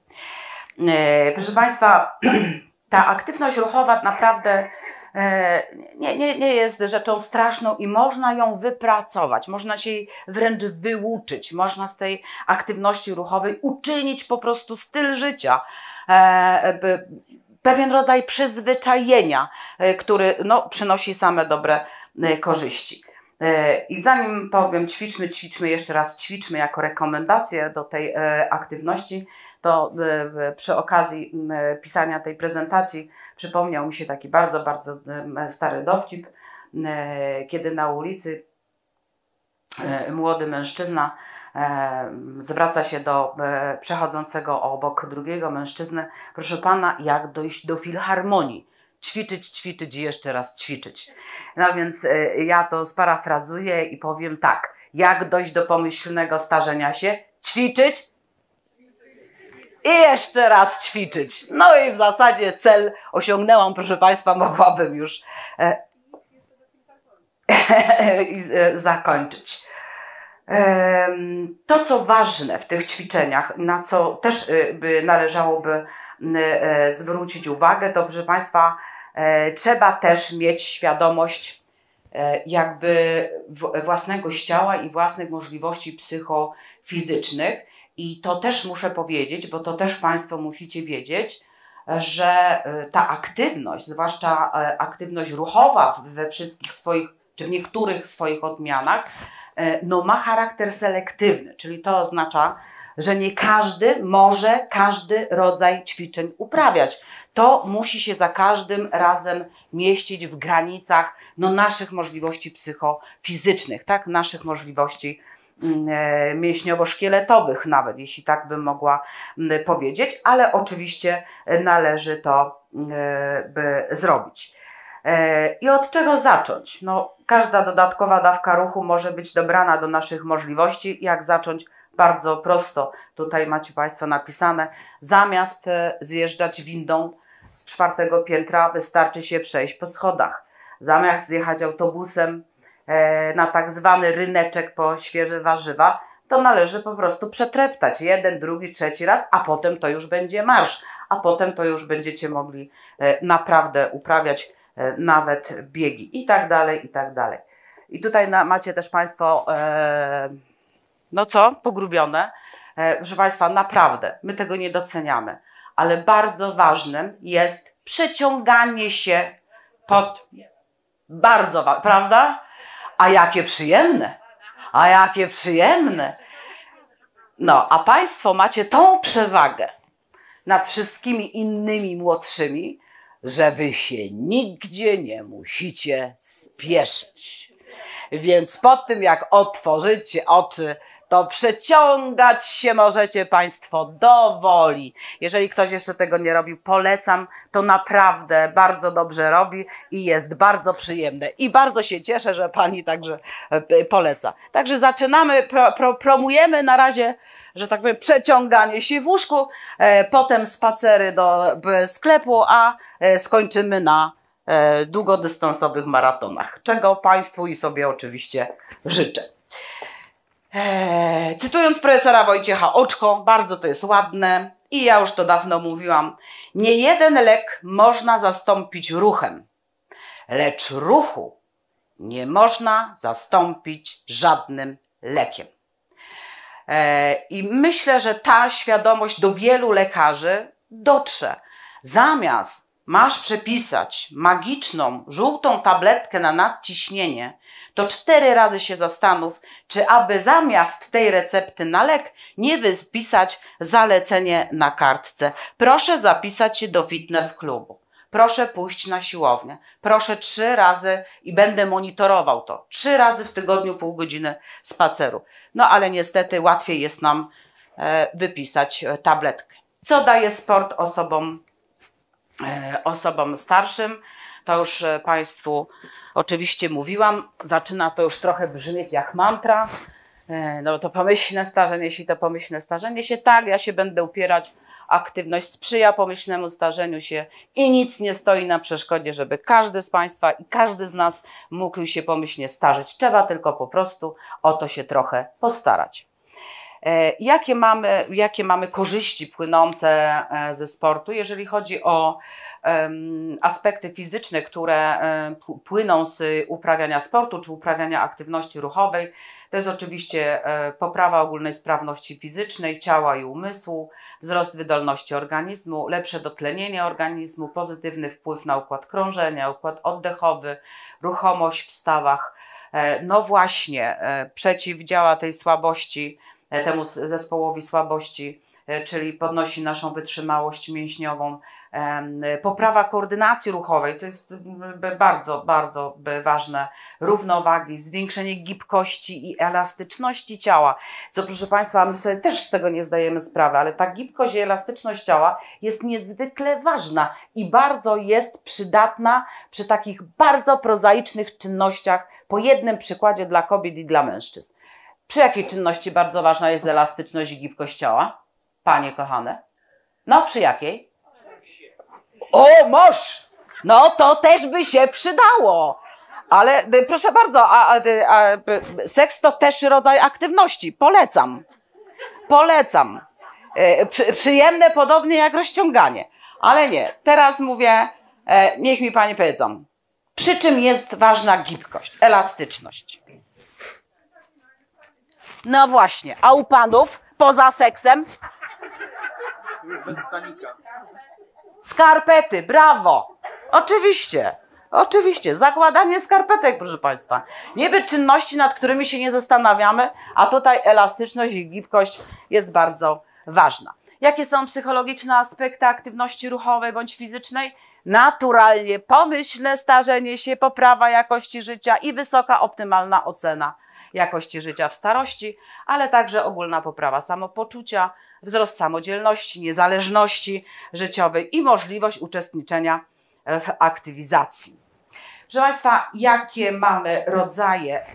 E, proszę Państwa, *clears throat* ta aktywność ruchowa naprawdę e, nie, nie, nie jest rzeczą straszną i można ją wypracować, można się jej wręcz wyuczyć, można z tej aktywności ruchowej uczynić po prostu styl życia, e, pewien rodzaj przyzwyczajenia, który no, przynosi same dobre korzyści. I zanim powiem ćwiczmy, ćwiczmy jeszcze raz, ćwiczmy jako rekomendację do tej aktywności, to przy okazji pisania tej prezentacji przypomniał mi się taki bardzo, bardzo stary dowcip, kiedy na ulicy młody mężczyzna E, zwraca się do e, przechodzącego obok drugiego mężczyzny, proszę pana, jak dojść do filharmonii. Ćwiczyć, ćwiczyć i jeszcze raz ćwiczyć. No więc e, ja to sparafrazuję i powiem tak. Jak dojść do pomyślnego starzenia się? Ćwiczyć, i jeszcze raz ćwiczyć. No i w zasadzie cel osiągnęłam, proszę Państwa, mogłabym już e, *laughs* e, zakończyć. To, co ważne w tych ćwiczeniach, na co też y, by należałoby e, zwrócić uwagę, to proszę Państwa, e, trzeba też mieć świadomość e, jakby własnego ciała i własnych możliwości psychofizycznych. I to też muszę powiedzieć, bo to też Państwo musicie wiedzieć, że ta aktywność, zwłaszcza aktywność ruchowa we wszystkich swoich, czy w niektórych swoich odmianach, E, no, ma charakter selektywny, czyli to oznacza, że nie każdy może każdy rodzaj ćwiczeń uprawiać. To musi się za każdym razem mieścić w granicach no, naszych możliwości psychofizycznych, tak? naszych możliwości e, mięśniowo-szkieletowych nawet, jeśli tak bym mogła mm, powiedzieć, ale oczywiście należy to mm, e, by zrobić. I od czego zacząć? No, każda dodatkowa dawka ruchu może być dobrana do naszych możliwości. Jak zacząć? Bardzo prosto. Tutaj macie Państwo napisane. Zamiast e, zjeżdżać windą z czwartego piętra, wystarczy się przejść po schodach. Zamiast zjechać autobusem e, na tak zwany ryneczek po świeże warzywa, to należy po prostu przetreptać jeden, drugi, trzeci raz, a potem to już będzie marsz, a potem to już będziecie mogli e, naprawdę uprawiać E, nawet biegi i tak dalej, i tak dalej. I tutaj macie też Państwo, e, no co, pogrubione. E, proszę Państwa, naprawdę, my tego nie doceniamy, ale bardzo ważnym jest przeciąganie się pod. Bardzo prawda? A jakie przyjemne! A jakie przyjemne! No, a Państwo macie tą przewagę nad wszystkimi innymi młodszymi, że wy się nigdzie nie musicie spieszyć. Więc po tym, jak otworzycie oczy, to przeciągać się możecie Państwo do woli. Jeżeli ktoś jeszcze tego nie robił, polecam. To naprawdę bardzo dobrze robi i jest bardzo przyjemne. I bardzo się cieszę, że Pani także e, poleca. Także zaczynamy, pro, pro, promujemy na razie, że tak powiem, przeciąganie się w łóżku, e, potem spacery do sklepu, a e, skończymy na długodystansowych maratonach, czego Państwu i sobie oczywiście życzę. Eee, cytując profesora Wojciecha Oczko, bardzo to jest ładne i ja już to dawno mówiłam. Nie jeden lek można zastąpić ruchem, lecz ruchu nie można zastąpić żadnym lekiem. Eee, I myślę, że ta świadomość do wielu lekarzy dotrze. Zamiast masz przepisać magiczną, żółtą tabletkę na nadciśnienie, to cztery razy się zastanów, czy aby zamiast tej recepty na lek nie wypisać zalecenie na kartce. Proszę zapisać się do fitness klubu. Proszę pójść na siłownię. Proszę trzy razy i będę monitorował to. Trzy razy w tygodniu pół godziny spaceru. No ale niestety łatwiej jest nam e, wypisać e, tabletkę. Co daje sport osobom, e, osobom starszym? To już Państwu oczywiście mówiłam, zaczyna to już trochę brzmieć jak mantra. E, no to pomyślne starzenie się, to pomyślne starzenie się. Tak, ja się będę upierać. Aktywność sprzyja pomyślnemu starzeniu się i nic nie stoi na przeszkodzie, żeby każdy z Państwa i każdy z nas mógł się pomyślnie starzeć. Trzeba tylko po prostu o to się trochę postarać. E, jakie mamy, jakie mamy korzyści płynące e, ze sportu, jeżeli chodzi o aspekty fizyczne, które płyną z uprawiania sportu czy uprawiania aktywności ruchowej. To jest oczywiście e, poprawa ogólnej sprawności fizycznej ciała i umysłu, wzrost wydolności organizmu, lepsze dotlenienie organizmu, pozytywny wpływ na układ krążenia, układ oddechowy, ruchomość w stawach, e, no właśnie e, przeciwdziała tej słabości, temu zespołowi słabości, czyli podnosi naszą wytrzymałość mięśniową, poprawa koordynacji ruchowej, co jest bardzo, bardzo ważne, równowagi, zwiększenie gibkości i elastyczności ciała, co proszę Państwa, my sobie też z tego nie zdajemy sprawy, ale ta gibkość i elastyczność ciała jest niezwykle ważna i bardzo jest przydatna przy takich bardzo prozaicznych czynnościach, po jednym przykładzie dla kobiet i dla mężczyzn. Przy jakiej czynności bardzo ważna jest elastyczność i gibkość ciała? Panie kochane. No, przy jakiej? O, mąż! No to też by się przydało. Ale y, proszę bardzo, a, a, a, seks to też rodzaj aktywności. Polecam. Polecam. E, przy, przyjemne podobnie jak rozciąganie. Ale nie. Teraz mówię, e, niech mi panie powiedzą. Przy czym jest ważna gibkość, elastyczność? No właśnie. A u panów poza seksem? Skarpety, brawo! Oczywiście, oczywiście. Zakładanie skarpetek, proszę Państwa. Niby czynności, nad którymi się nie zastanawiamy, a tutaj elastyczność i gibkość jest bardzo ważna. Jakie są psychologiczne aspekty aktywności ruchowej bądź fizycznej? Naturalnie pomyślne starzenie się, poprawa jakości życia i wysoka optymalna ocena jakości życia w starości, ale także ogólna poprawa samopoczucia, wzrost samodzielności, niezależności życiowej i możliwość uczestniczenia w aktywizacji. Proszę Państwa, jakie mamy rodzaje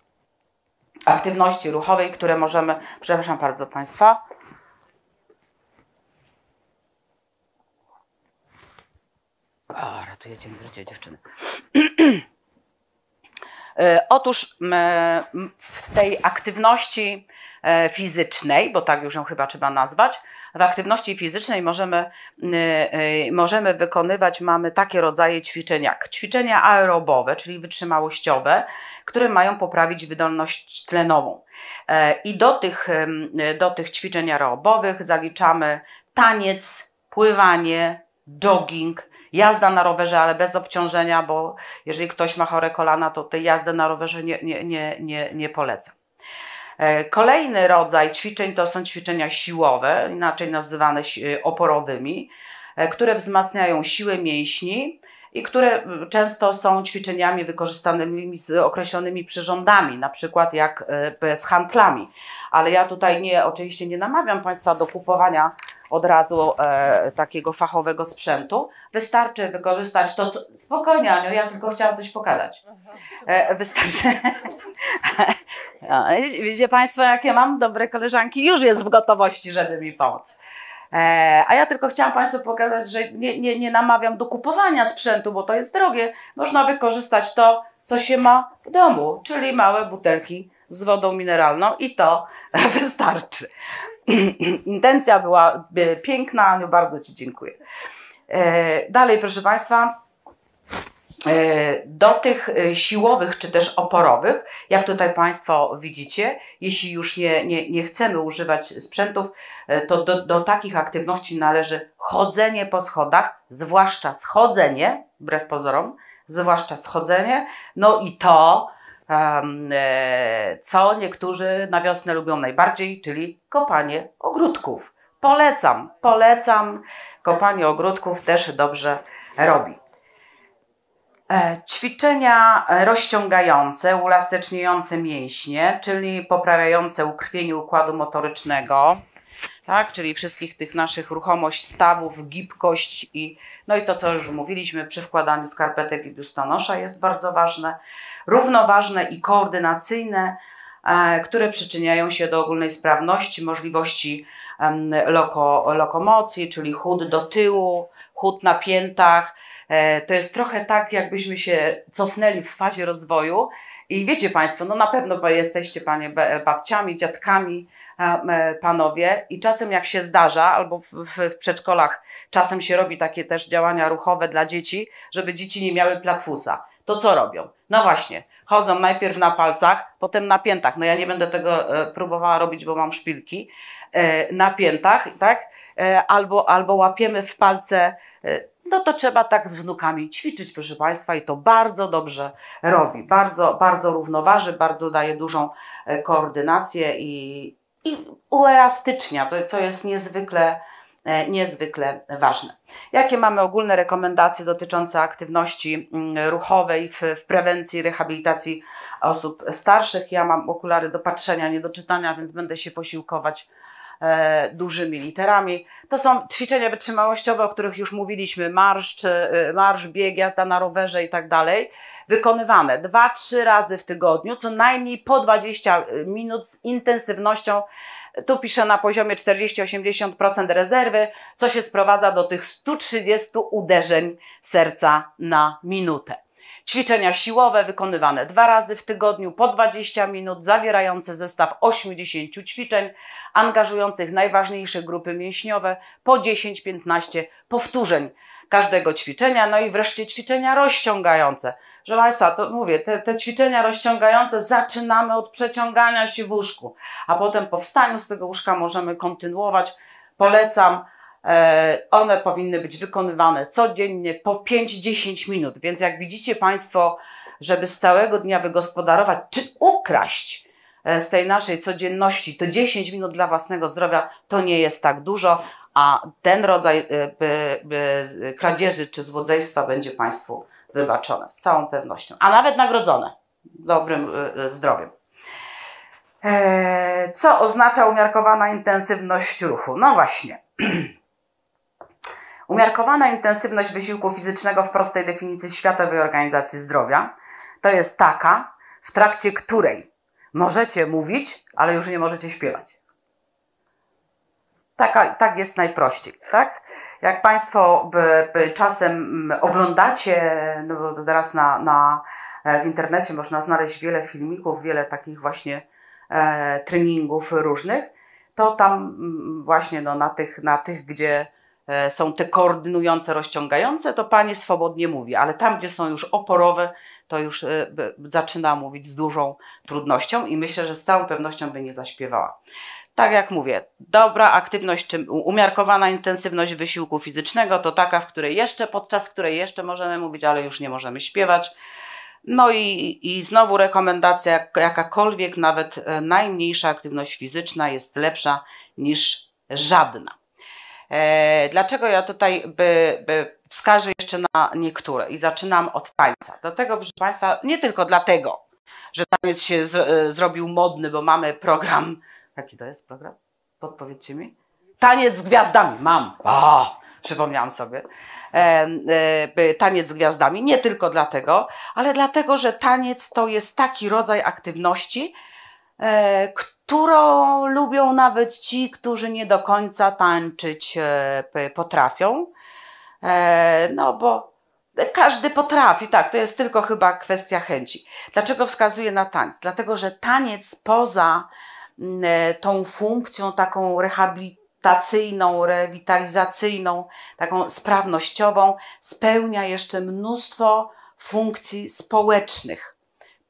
*clears throat* aktywności ruchowej, które możemy, przepraszam bardzo Państwa, O, ratujecie mi życie dziewczyny. *clears throat* E, otóż w tej aktywności fizycznej, bo tak już ją chyba trzeba nazwać. W aktywności fizycznej możemy, e, e, możemy wykonywać, mamy takie rodzaje ćwiczeń jak ćwiczenia aerobowe, czyli wytrzymałościowe, które mają poprawić wydolność tlenową. I do tych, do tych ćwiczeń aerobowych zaliczamy taniec, pływanie, jogging, jazda na rowerze, ale bez obciążenia, bo jeżeli ktoś ma chore kolana, to tej jazdy na rowerze nie, nie, nie, nie, nie polecam. E, kolejny rodzaj ćwiczeń to są ćwiczenia siłowe, inaczej nazywane e, oporowymi, e, które wzmacniają siłę mięśni i które często są ćwiczeniami wykorzystanymi z określonymi przyrządami, na przykład jak z handlami. Ale ja tutaj nie, oczywiście nie namawiam Państwa do kupowania od razu e, takiego fachowego sprzętu. Wystarczy wykorzystać to, co... Spokojnie, Aniu, ja tylko chciałam coś pokazać. E, wystarczy... *laughs* Widzicie Państwo, jakie mam dobre koleżanki? Już jest w gotowości, żeby mi pomóc. E, a ja tylko chciałam Państwu pokazać, że nie, nie, nie namawiam do kupowania sprzętu, bo to jest drogie. Można wykorzystać to, co się ma w domu, czyli małe butelki z wodą mineralną i to *laughs* wystarczy. *clears throat* Intencja była e, piękna, Aniu, bardzo Ci dziękuję. E, dalej, proszę Państwa, e, do tych siłowych czy też oporowych, jak tutaj Państwo widzicie, jeśli już nie, nie, nie chcemy używać sprzętów, to do, do takich aktywności należy chodzenie po schodach, zwłaszcza schodzenie, wbrew pozorom, zwłaszcza schodzenie, no i to, E, co niektórzy na wiosnę lubią najbardziej, czyli kopanie ogródków. Polecam, polecam. Kopanie ogródków też dobrze robi. E, ćwiczenia rozciągające, uelastyczniające mięśnie, czyli poprawiające ukrwienie układu motorycznego, tak? czyli wszystkich tych naszych ruchomość stawów, gibkość i no i to, co już mówiliśmy przy wkładaniu skarpetek i biustonosza jest bardzo ważne równoważne i koordynacyjne, e, które przyczyniają się do ogólnej sprawności, możliwości loko, lokomocji, czyli chód do tyłu, chód na piętach. E, to jest trochę tak, jakbyśmy się cofnęli w fazie rozwoju. I wiecie Państwo, no na pewno jesteście Panie babciami, dziadkami, e, panowie i czasem jak się zdarza, albo w, w, w, przedszkolach czasem się robi takie też działania ruchowe dla dzieci, żeby dzieci nie miały platfusa to co robią? No właśnie, chodzą najpierw na palcach, potem na piętach. No ja nie będę tego e, próbowała robić, bo mam szpilki. E, na piętach, tak? E, albo, albo łapiemy w palce no to trzeba tak z wnukami ćwiczyć, proszę Państwa, i to bardzo dobrze robi. Bardzo, bardzo równoważy, bardzo daje dużą koordynację i, i uelastycznia, to, co jest niezwykle, niezwykle ważne. Jakie mamy ogólne rekomendacje dotyczące aktywności mm, ruchowej w, w prewencji, rehabilitacji osób starszych? Ja mam okulary do patrzenia, nie do czytania, więc będę się posiłkować e, dużymi literami. To są ćwiczenia wytrzymałościowe, o których już mówiliśmy, marsz, czy, e, marsz bieg, jazda na rowerze i tak dalej. Wykonywane 2-3 razy w tygodniu, co najmniej po 20 minut z intensywnością tu piszę na poziomie 40-80% rezerwy, co się sprowadza do tych 130 uderzeń serca na minutę. Ćwiczenia siłowe wykonywane dwa razy w tygodniu po 20 minut, zawierające zestaw 80 ćwiczeń, angażujących najważniejsze grupy mięśniowe po 10-15 powtórzeń każdego ćwiczenia, no i wreszcie ćwiczenia rozciągające. Że Państwa, to mówię, te, te ćwiczenia rozciągające zaczynamy od przeciągania się w łóżku, a potem po wstaniu z tego łóżka możemy kontynuować. Polecam, e, one powinny być wykonywane codziennie po 5-10 minut, więc jak widzicie Państwo, żeby z całego dnia wygospodarować czy ukraść e, z tej naszej codzienności to 10 minut dla własnego zdrowia, to nie jest tak dużo, a ten rodzaj y, by kradzieży czy złodziejstwa będzie Państwu wybaczone z całą pewnością, a nawet nagrodzone dobrym y, y, zdrowiem. E, co oznacza umiarkowana intensywność ruchu? No właśnie. *clears throat* Umiarkowana intensywność wysiłku fizycznego w prostej definicji Światowej Organizacji Zdrowia to jest taka, w trakcie której możecie mówić, ale już nie możecie śpiewać. Taka, tak jest najprościej, tak? Jak Państwo by, by czasem mm, oglądacie, no bo teraz na, na, e, w internecie można znaleźć wiele filmików, wiele takich właśnie e, treningów różnych, to tam mm, właśnie no, na, tych, na tych, gdzie e, są te koordynujące, rozciągające, to Pani swobodnie mówi, ale tam, gdzie są już oporowe, to już e, zaczyna mówić z dużą trudnością i myślę, że z całą pewnością by nie zaśpiewała tak jak mówię, dobra aktywność czy umiarkowana intensywność wysiłku fizycznego to taka, w której jeszcze, podczas której jeszcze możemy mówić, ale już nie możemy śpiewać. No i, i znowu rekomendacja, jakakolwiek, nawet e, najmniejsza aktywność fizyczna jest lepsza niż żadna. E, dlaczego ja tutaj by, by wskażę jeszcze na niektóre i zaczynam od tańca? Dlatego, proszę Państwa, nie tylko dlatego, że taniec się z, e, zrobił modny, bo mamy program Jaki to jest program? Podpowiedzcie mi. Taniec z gwiazdami. Mam. A, przypomniałam sobie. E, e, taniec z gwiazdami. Nie tylko dlatego, ale dlatego, że taniec to jest taki rodzaj aktywności, e, którą lubią nawet ci, którzy nie do końca tańczyć e, potrafią. E, no bo każdy potrafi, tak, to jest tylko chyba kwestia chęci. Dlaczego wskazuję na taniec? Dlatego, że taniec poza tą funkcją taką rehabilitacyjną, rewitalizacyjną, taką sprawnościową, spełnia jeszcze mnóstwo funkcji społecznych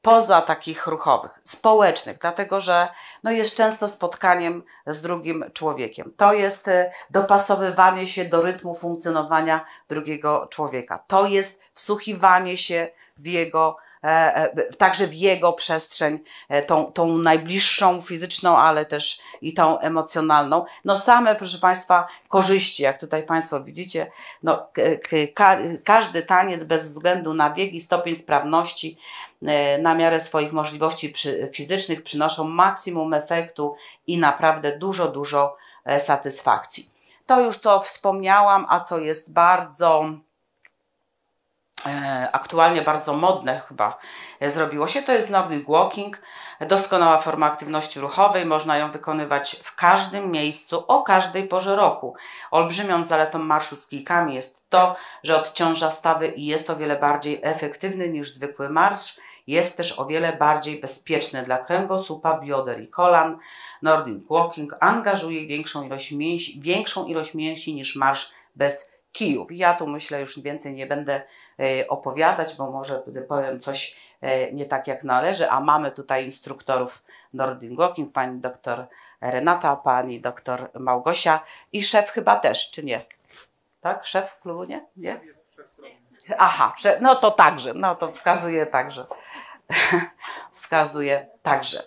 poza takich ruchowych, społecznych, dlatego że no jest często spotkaniem z drugim człowiekiem. To jest e, dopasowywanie się do rytmu funkcjonowania drugiego człowieka. To jest wsłuchiwanie się w jego E, e, także w jego przestrzeń, e, tą, tą najbliższą fizyczną, ale też i tą emocjonalną. No same, proszę Państwa, korzyści, jak tutaj Państwo widzicie, no, ka każdy taniec bez względu na wiek i stopień sprawności, na miarę swoich możliwości przy, fizycznych przynoszą maksimum efektu i naprawdę dużo, dużo satysfakcji. To już co wspomniałam, a co jest bardzo E, aktualnie bardzo modne chyba e, zrobiło się, to jest Nordic Walking. Doskonała forma aktywności ruchowej, można ją wykonywać w każdym miejscu, o każdej porze roku. Olbrzymią zaletą marszu z kijkami jest to, że odciąża stawy i jest o wiele bardziej efektywny niż zwykły marsz. Jest też o wiele bardziej bezpieczny dla kręgosłupa, bioder i kolan. Nordic Walking angażuje większą ilość mięśni, większą ilość mięśni niż marsz bez kijów. Ja tu myślę, już więcej nie będę e, opowiadać, bo może powiem coś e, nie tak jak należy, a mamy tutaj instruktorów Nordic Walking, pani doktor Renata, pani doktor Małgosia i szef chyba też, czy nie? tak? Szef klubu, nie? Nie? Aha, no to także, no to wskazuje także. *laughs* wskazuje także.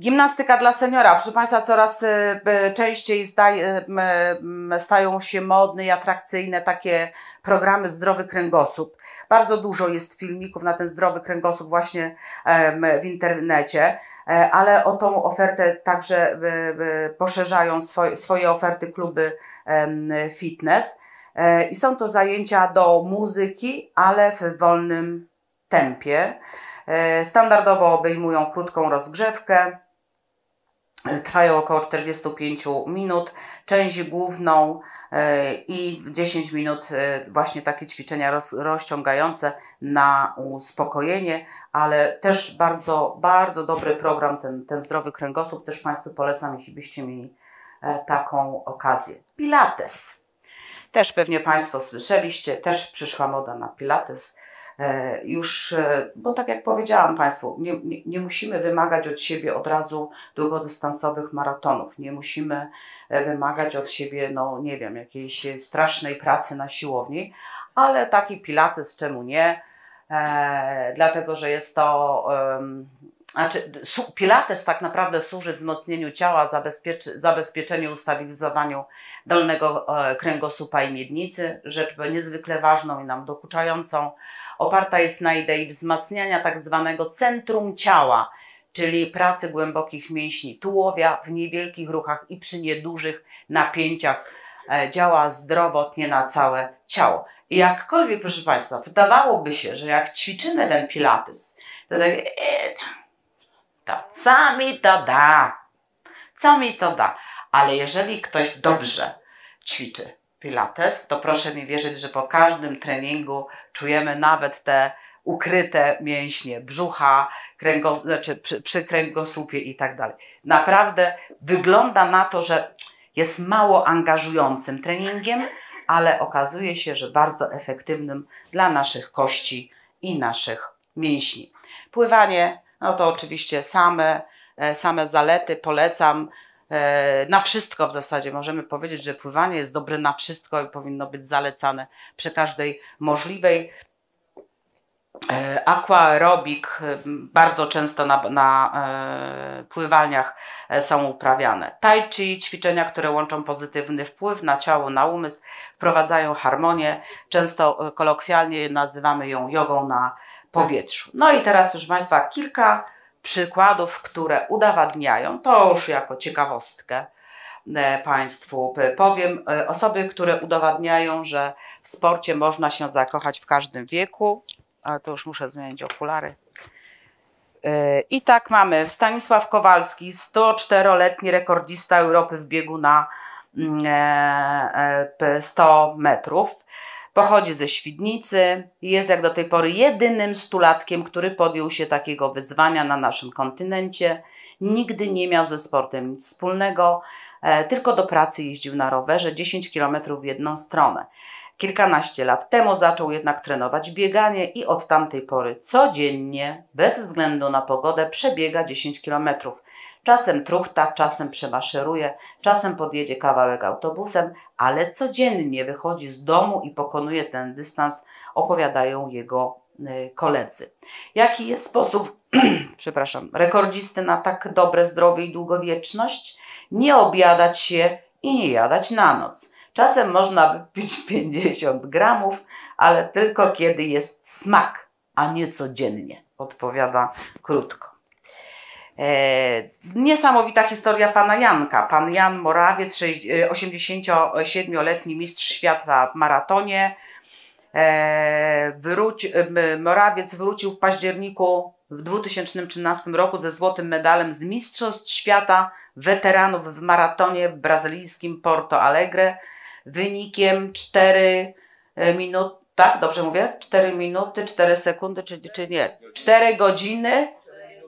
Gimnastyka dla seniora. Proszę Państwa, coraz y, częściej stają się modne i atrakcyjne takie programy Zdrowy Kręgosłup. Bardzo dużo jest filmików na ten zdrowy kręgosłup właśnie w internecie, e, ale o tą ofertę także poszerzają swoje, swoje oferty kluby fitness. E, I są to zajęcia do muzyki, ale w wolnym tempie. E, standardowo obejmują krótką rozgrzewkę, trwają około 45 minut, część główną e, i 10 minut e, właśnie takie ćwiczenia roz, rozciągające na uspokojenie, ale też bardzo, bardzo dobry program, ten, ten zdrowy kręgosłup, też Państwu polecam, jeśli byście mieli taką okazję. Pilates. Też pewnie Państwo słyszeliście, też przyszła moda na Pilates. E, już, e, bo tak jak powiedziałam Państwu, nie, nie, nie, musimy wymagać od siebie od razu długodystansowych maratonów, nie musimy e, wymagać od siebie, no nie wiem, jakiejś strasznej pracy na siłowni, ale taki pilates czemu nie, e, dlatego że jest to znaczy, Pilates tak naprawdę służy wzmocnieniu ciała, zabezpieczeniu, ustabilizowaniu dolnego kręgosłupa i miednicy, rzecz niezwykle ważną i nam dokuczającą. Oparta jest na idei wzmacniania tak zwanego centrum ciała, czyli pracy głębokich mięśni tułowia w niewielkich ruchach i przy niedużych napięciach. E, działa zdrowotnie na całe ciało. I jakkolwiek, proszę Państwa, wydawałoby się, że jak ćwiczymy ten pilates, to tak, e, co mi to da? Co mi to da? Ale jeżeli ktoś dobrze ćwiczy pilates, to proszę mi wierzyć, że po każdym treningu czujemy nawet te ukryte mięśnie brzucha, kręgo, znaczy przy, przy kręgosłupie i tak dalej. Naprawdę wygląda na to, że jest mało angażującym treningiem, ale okazuje się, że bardzo efektywnym dla naszych kości i naszych mięśni. Pływanie no to oczywiście same, e, same zalety polecam. E, na wszystko w zasadzie możemy powiedzieć, że pływanie jest dobre na wszystko i powinno być zalecane przy każdej możliwej. E, aquaerobik bardzo często na, na e, pływalniach są uprawiane. Tai chi, ćwiczenia, które łączą pozytywny wpływ na ciało, na umysł, wprowadzają harmonię. Często kolokwialnie nazywamy ją jogą na powietrzu. No i teraz, proszę Państwa, kilka przykładów, które udowadniają, to już jako ciekawostkę e, Państwu powiem, e, osoby, które udowadniają, że w sporcie można się zakochać w każdym wieku, ale to już muszę zmienić okulary. E, I tak mamy Stanisław Kowalski, 104-letni rekordista Europy w biegu na 100 mm, metrów. Pochodzi ze Świdnicy jest jak do tej pory jedynym stulatkiem, który podjął się takiego wyzwania na naszym kontynencie. Nigdy nie miał ze sportem nic wspólnego, e, tylko do pracy jeździł na rowerze 10 km w jedną stronę. Kilkanaście lat temu zaczął jednak trenować bieganie i od tamtej pory codziennie, bez względu na pogodę, przebiega 10 kilometrów. Czasem truchta, czasem przemaszeruje, czasem podjedzie kawałek autobusem, ale codziennie wychodzi z domu i pokonuje ten dystans, opowiadają jego y, koledzy. Jaki jest sposób, *clears throat* przepraszam, rekordzisty na tak dobre zdrowie i długowieczność? Nie obiadać się i nie jadać na noc. Czasem można wypić *laughs* 50 gramów, ale tylko kiedy jest smak, a nie codziennie, odpowiada krótko. E, niesamowita historia pana Janka. Pan Jan Morawiec, 87-letni e, mistrz świata w maratonie. E, wróci, Morawiec wrócił w październiku w 2013 roku ze złotym medalem z Mistrzostw Świata Weteranów w maratonie brazylijskim Porto Alegre wynikiem 4 minut, tak dobrze mówię? 4 minuty, 4 sekundy, czy, czy nie? 4 godziny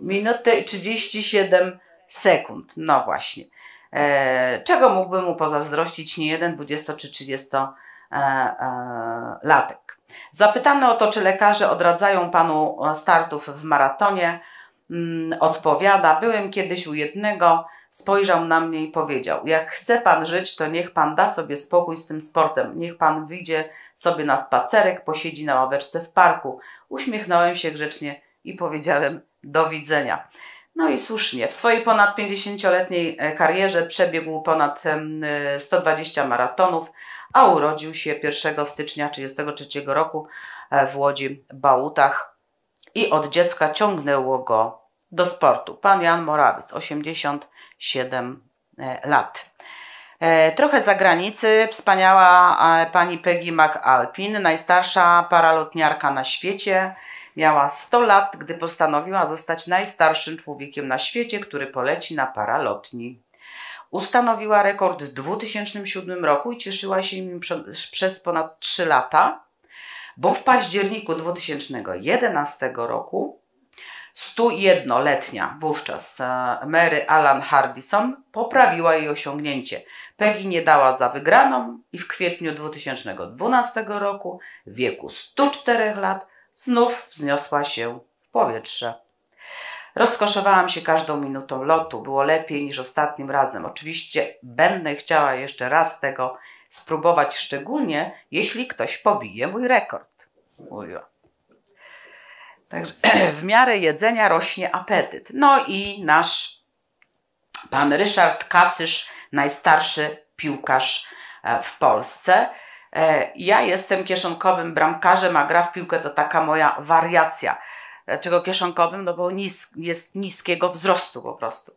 minutę i 37 sekund. No właśnie. E, czego mógłby mu pozazdrościć nie jeden 20 czy 30 e, e, latek. Zapytany o to, czy lekarze odradzają panu startów w maratonie, mm, odpowiada: Byłem kiedyś u jednego, spojrzał na mnie i powiedział: Jak chce pan żyć, to niech pan da sobie spokój z tym sportem. Niech pan wyjdzie sobie na spacerek, posiedzi na ławeczce w parku. Uśmiechnąłem się grzecznie i powiedziałem: Do widzenia. No i słusznie. W swojej ponad 50-letniej e, karierze przebiegł ponad 120 maratonów, a urodził się 1 stycznia 1933 roku e, w Łodzi Bałutach i od dziecka ciągnęło go do sportu. Pan Jan Morawiec, 87 e, lat. Trochę za granicy wspaniała pani Peggy McAlpin, najstarsza paralotniarka na świecie. Miała 100 lat, gdy postanowiła zostać najstarszym człowiekiem na świecie, który poleci na paralotni. Ustanowiła rekord w 2007 roku i cieszyła się nim przez ponad 3 lata, bo w październiku 2011 roku 101-letnia wówczas e, Mary Alan Hardison poprawiła jej osiągnięcie. Peggy nie dała za wygraną i w kwietniu 2012 roku w wieku 104 lat znów wzniosła się w powietrze. Rozkoszowałam się każdą minutą lotu. Było lepiej niż ostatnim razem. Oczywiście będę chciała jeszcze raz tego spróbować, szczególnie jeśli ktoś pobije mój rekord. Mówiła. Także *clears throat* w miarę jedzenia rośnie apetyt. No i nasz pan Ryszard Kacysz, najstarszy piłkarz e, w Polsce, ja jestem kieszonkowym bramkarzem, a gra w piłkę to taka moja wariacja. Dlaczego kieszonkowym? No bo nis, jest niskiego wzrostu po prostu.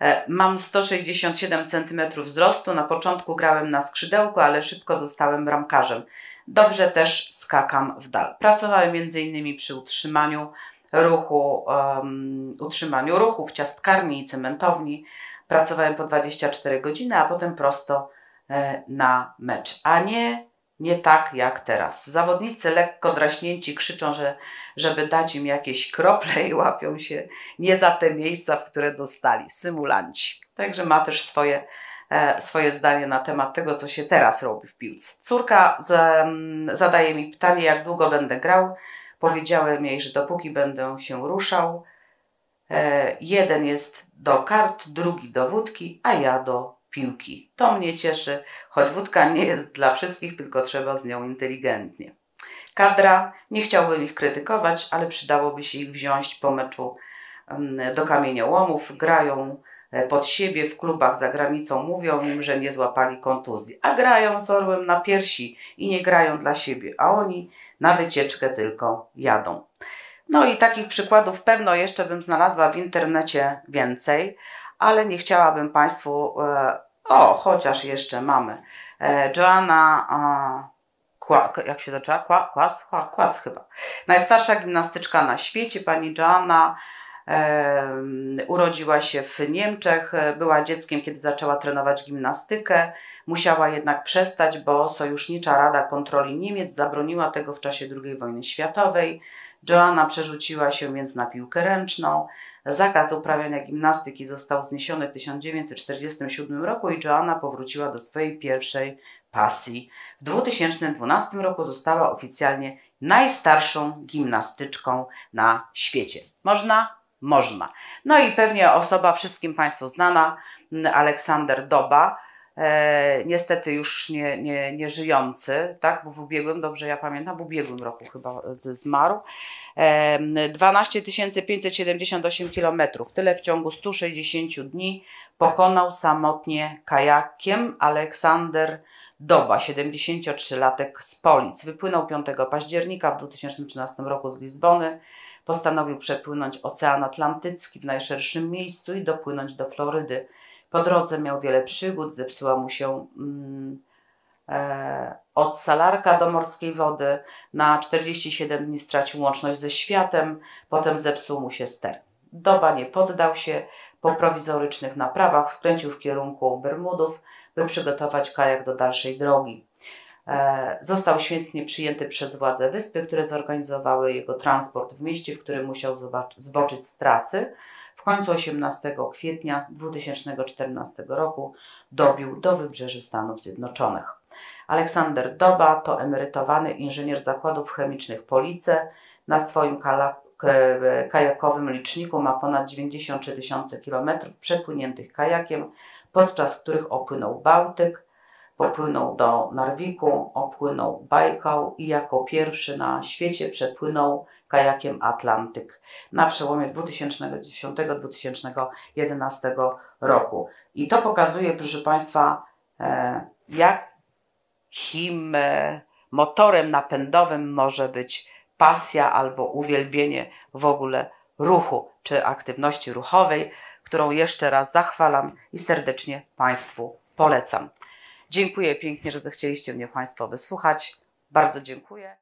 E, mam 167 cm wzrostu. Na początku grałem na skrzydełku, ale szybko zostałem bramkarzem. Dobrze też skakam w dal. Pracowałem m.in. przy utrzymaniu ruchu, um, utrzymaniu ruchu w ciastkarni i cementowni. Pracowałem po 24 godziny, a potem prosto e, na mecz, a nie nie tak jak teraz. Zawodnicy lekko draśnięci krzyczą, że, żeby dać im jakieś krople i łapią się nie za te miejsca, w które dostali. Symulanci. Także ma też swoje, e, swoje zdanie na temat tego, co się teraz robi w piłce. Córka z, zadaje mi pytanie, jak długo będę grał. Powiedziałem jej, że dopóki będę się ruszał. E, jeden jest do kart, drugi do wódki, a ja do piłki. To mnie cieszy, choć wódka nie jest dla wszystkich, tylko trzeba z nią inteligentnie. Kadra, nie chciałbym ich krytykować, ale przydałoby się ich wziąć po meczu do kamieniołomów. Grają e, pod siebie w klubach za granicą, mówią im, że nie złapali kontuzji, a grają z orłem na piersi i nie grają dla siebie, a oni na wycieczkę tylko jadą. No i takich przykładów pewno jeszcze bym znalazła w internecie więcej, ale nie chciałabym Państwu, e, o, chociaż jeszcze mamy, e, Joanna, Kła, jak się to Kła, kłas? Kła, kłas chyba. Najstarsza gimnastyczka na świecie, pani Joanna, e, urodziła się w Niemczech, była dzieckiem, kiedy zaczęła trenować gimnastykę. Musiała jednak przestać, bo Sojusznicza Rada Kontroli Niemiec zabroniła tego w czasie II wojny światowej. Joanna przerzuciła się więc na piłkę ręczną. Zakaz uprawiania gimnastyki został zniesiony w 1947 roku i Joanna powróciła do swojej pierwszej pasji. W 2012 roku została oficjalnie najstarszą gimnastyczką na świecie. Można? Można. No i pewnie osoba wszystkim Państwu znana, Aleksander Doba, e, niestety już nie, nie, nie żyjący, tak, bo w ubiegłym, dobrze ja pamiętam, w ubiegłym roku chyba zmarł. 12 578 km, tyle w ciągu 160 dni pokonał samotnie kajakiem Aleksander Doba, 73-latek z Polic. Wypłynął 5 października w 2013 roku z Lizbony. Postanowił przepłynąć Ocean Atlantycki w najszerszym miejscu i dopłynąć do Florydy. Po drodze miał wiele przygód, zepsuła mu się mm, e, od salarka do morskiej wody. Na 47 dni stracił łączność ze światem, potem zepsuł mu się ster. Doba nie poddał się. Po prowizorycznych naprawach skręcił w kierunku Bermudów, by przygotować kajak do dalszej drogi. E, został świetnie przyjęty przez władze wyspy, które zorganizowały jego transport w mieście, w którym musiał zboczyć z trasy. W końcu 18 kwietnia 2014 roku dobił do wybrzeży Stanów Zjednoczonych. Aleksander Doba to emerytowany inżynier zakładów chemicznych Police. Na swoim kajakowym liczniku ma ponad 93 tysiące kilometrów przepłyniętych kajakiem, podczas których opłynął Bałtyk, popłynął do Narwiku, opłynął Bajkał i jako pierwszy na świecie przepłynął kajakiem Atlantyk na przełomie 2010-2011 roku. I to pokazuje, proszę Państwa, e, jakim e, motorem napędowym może być pasja albo uwielbienie w ogóle ruchu czy aktywności ruchowej, którą jeszcze raz zachwalam i serdecznie Państwu polecam. Dziękuję pięknie, że zechcieliście mnie Państwo wysłuchać. Bardzo dziękuję.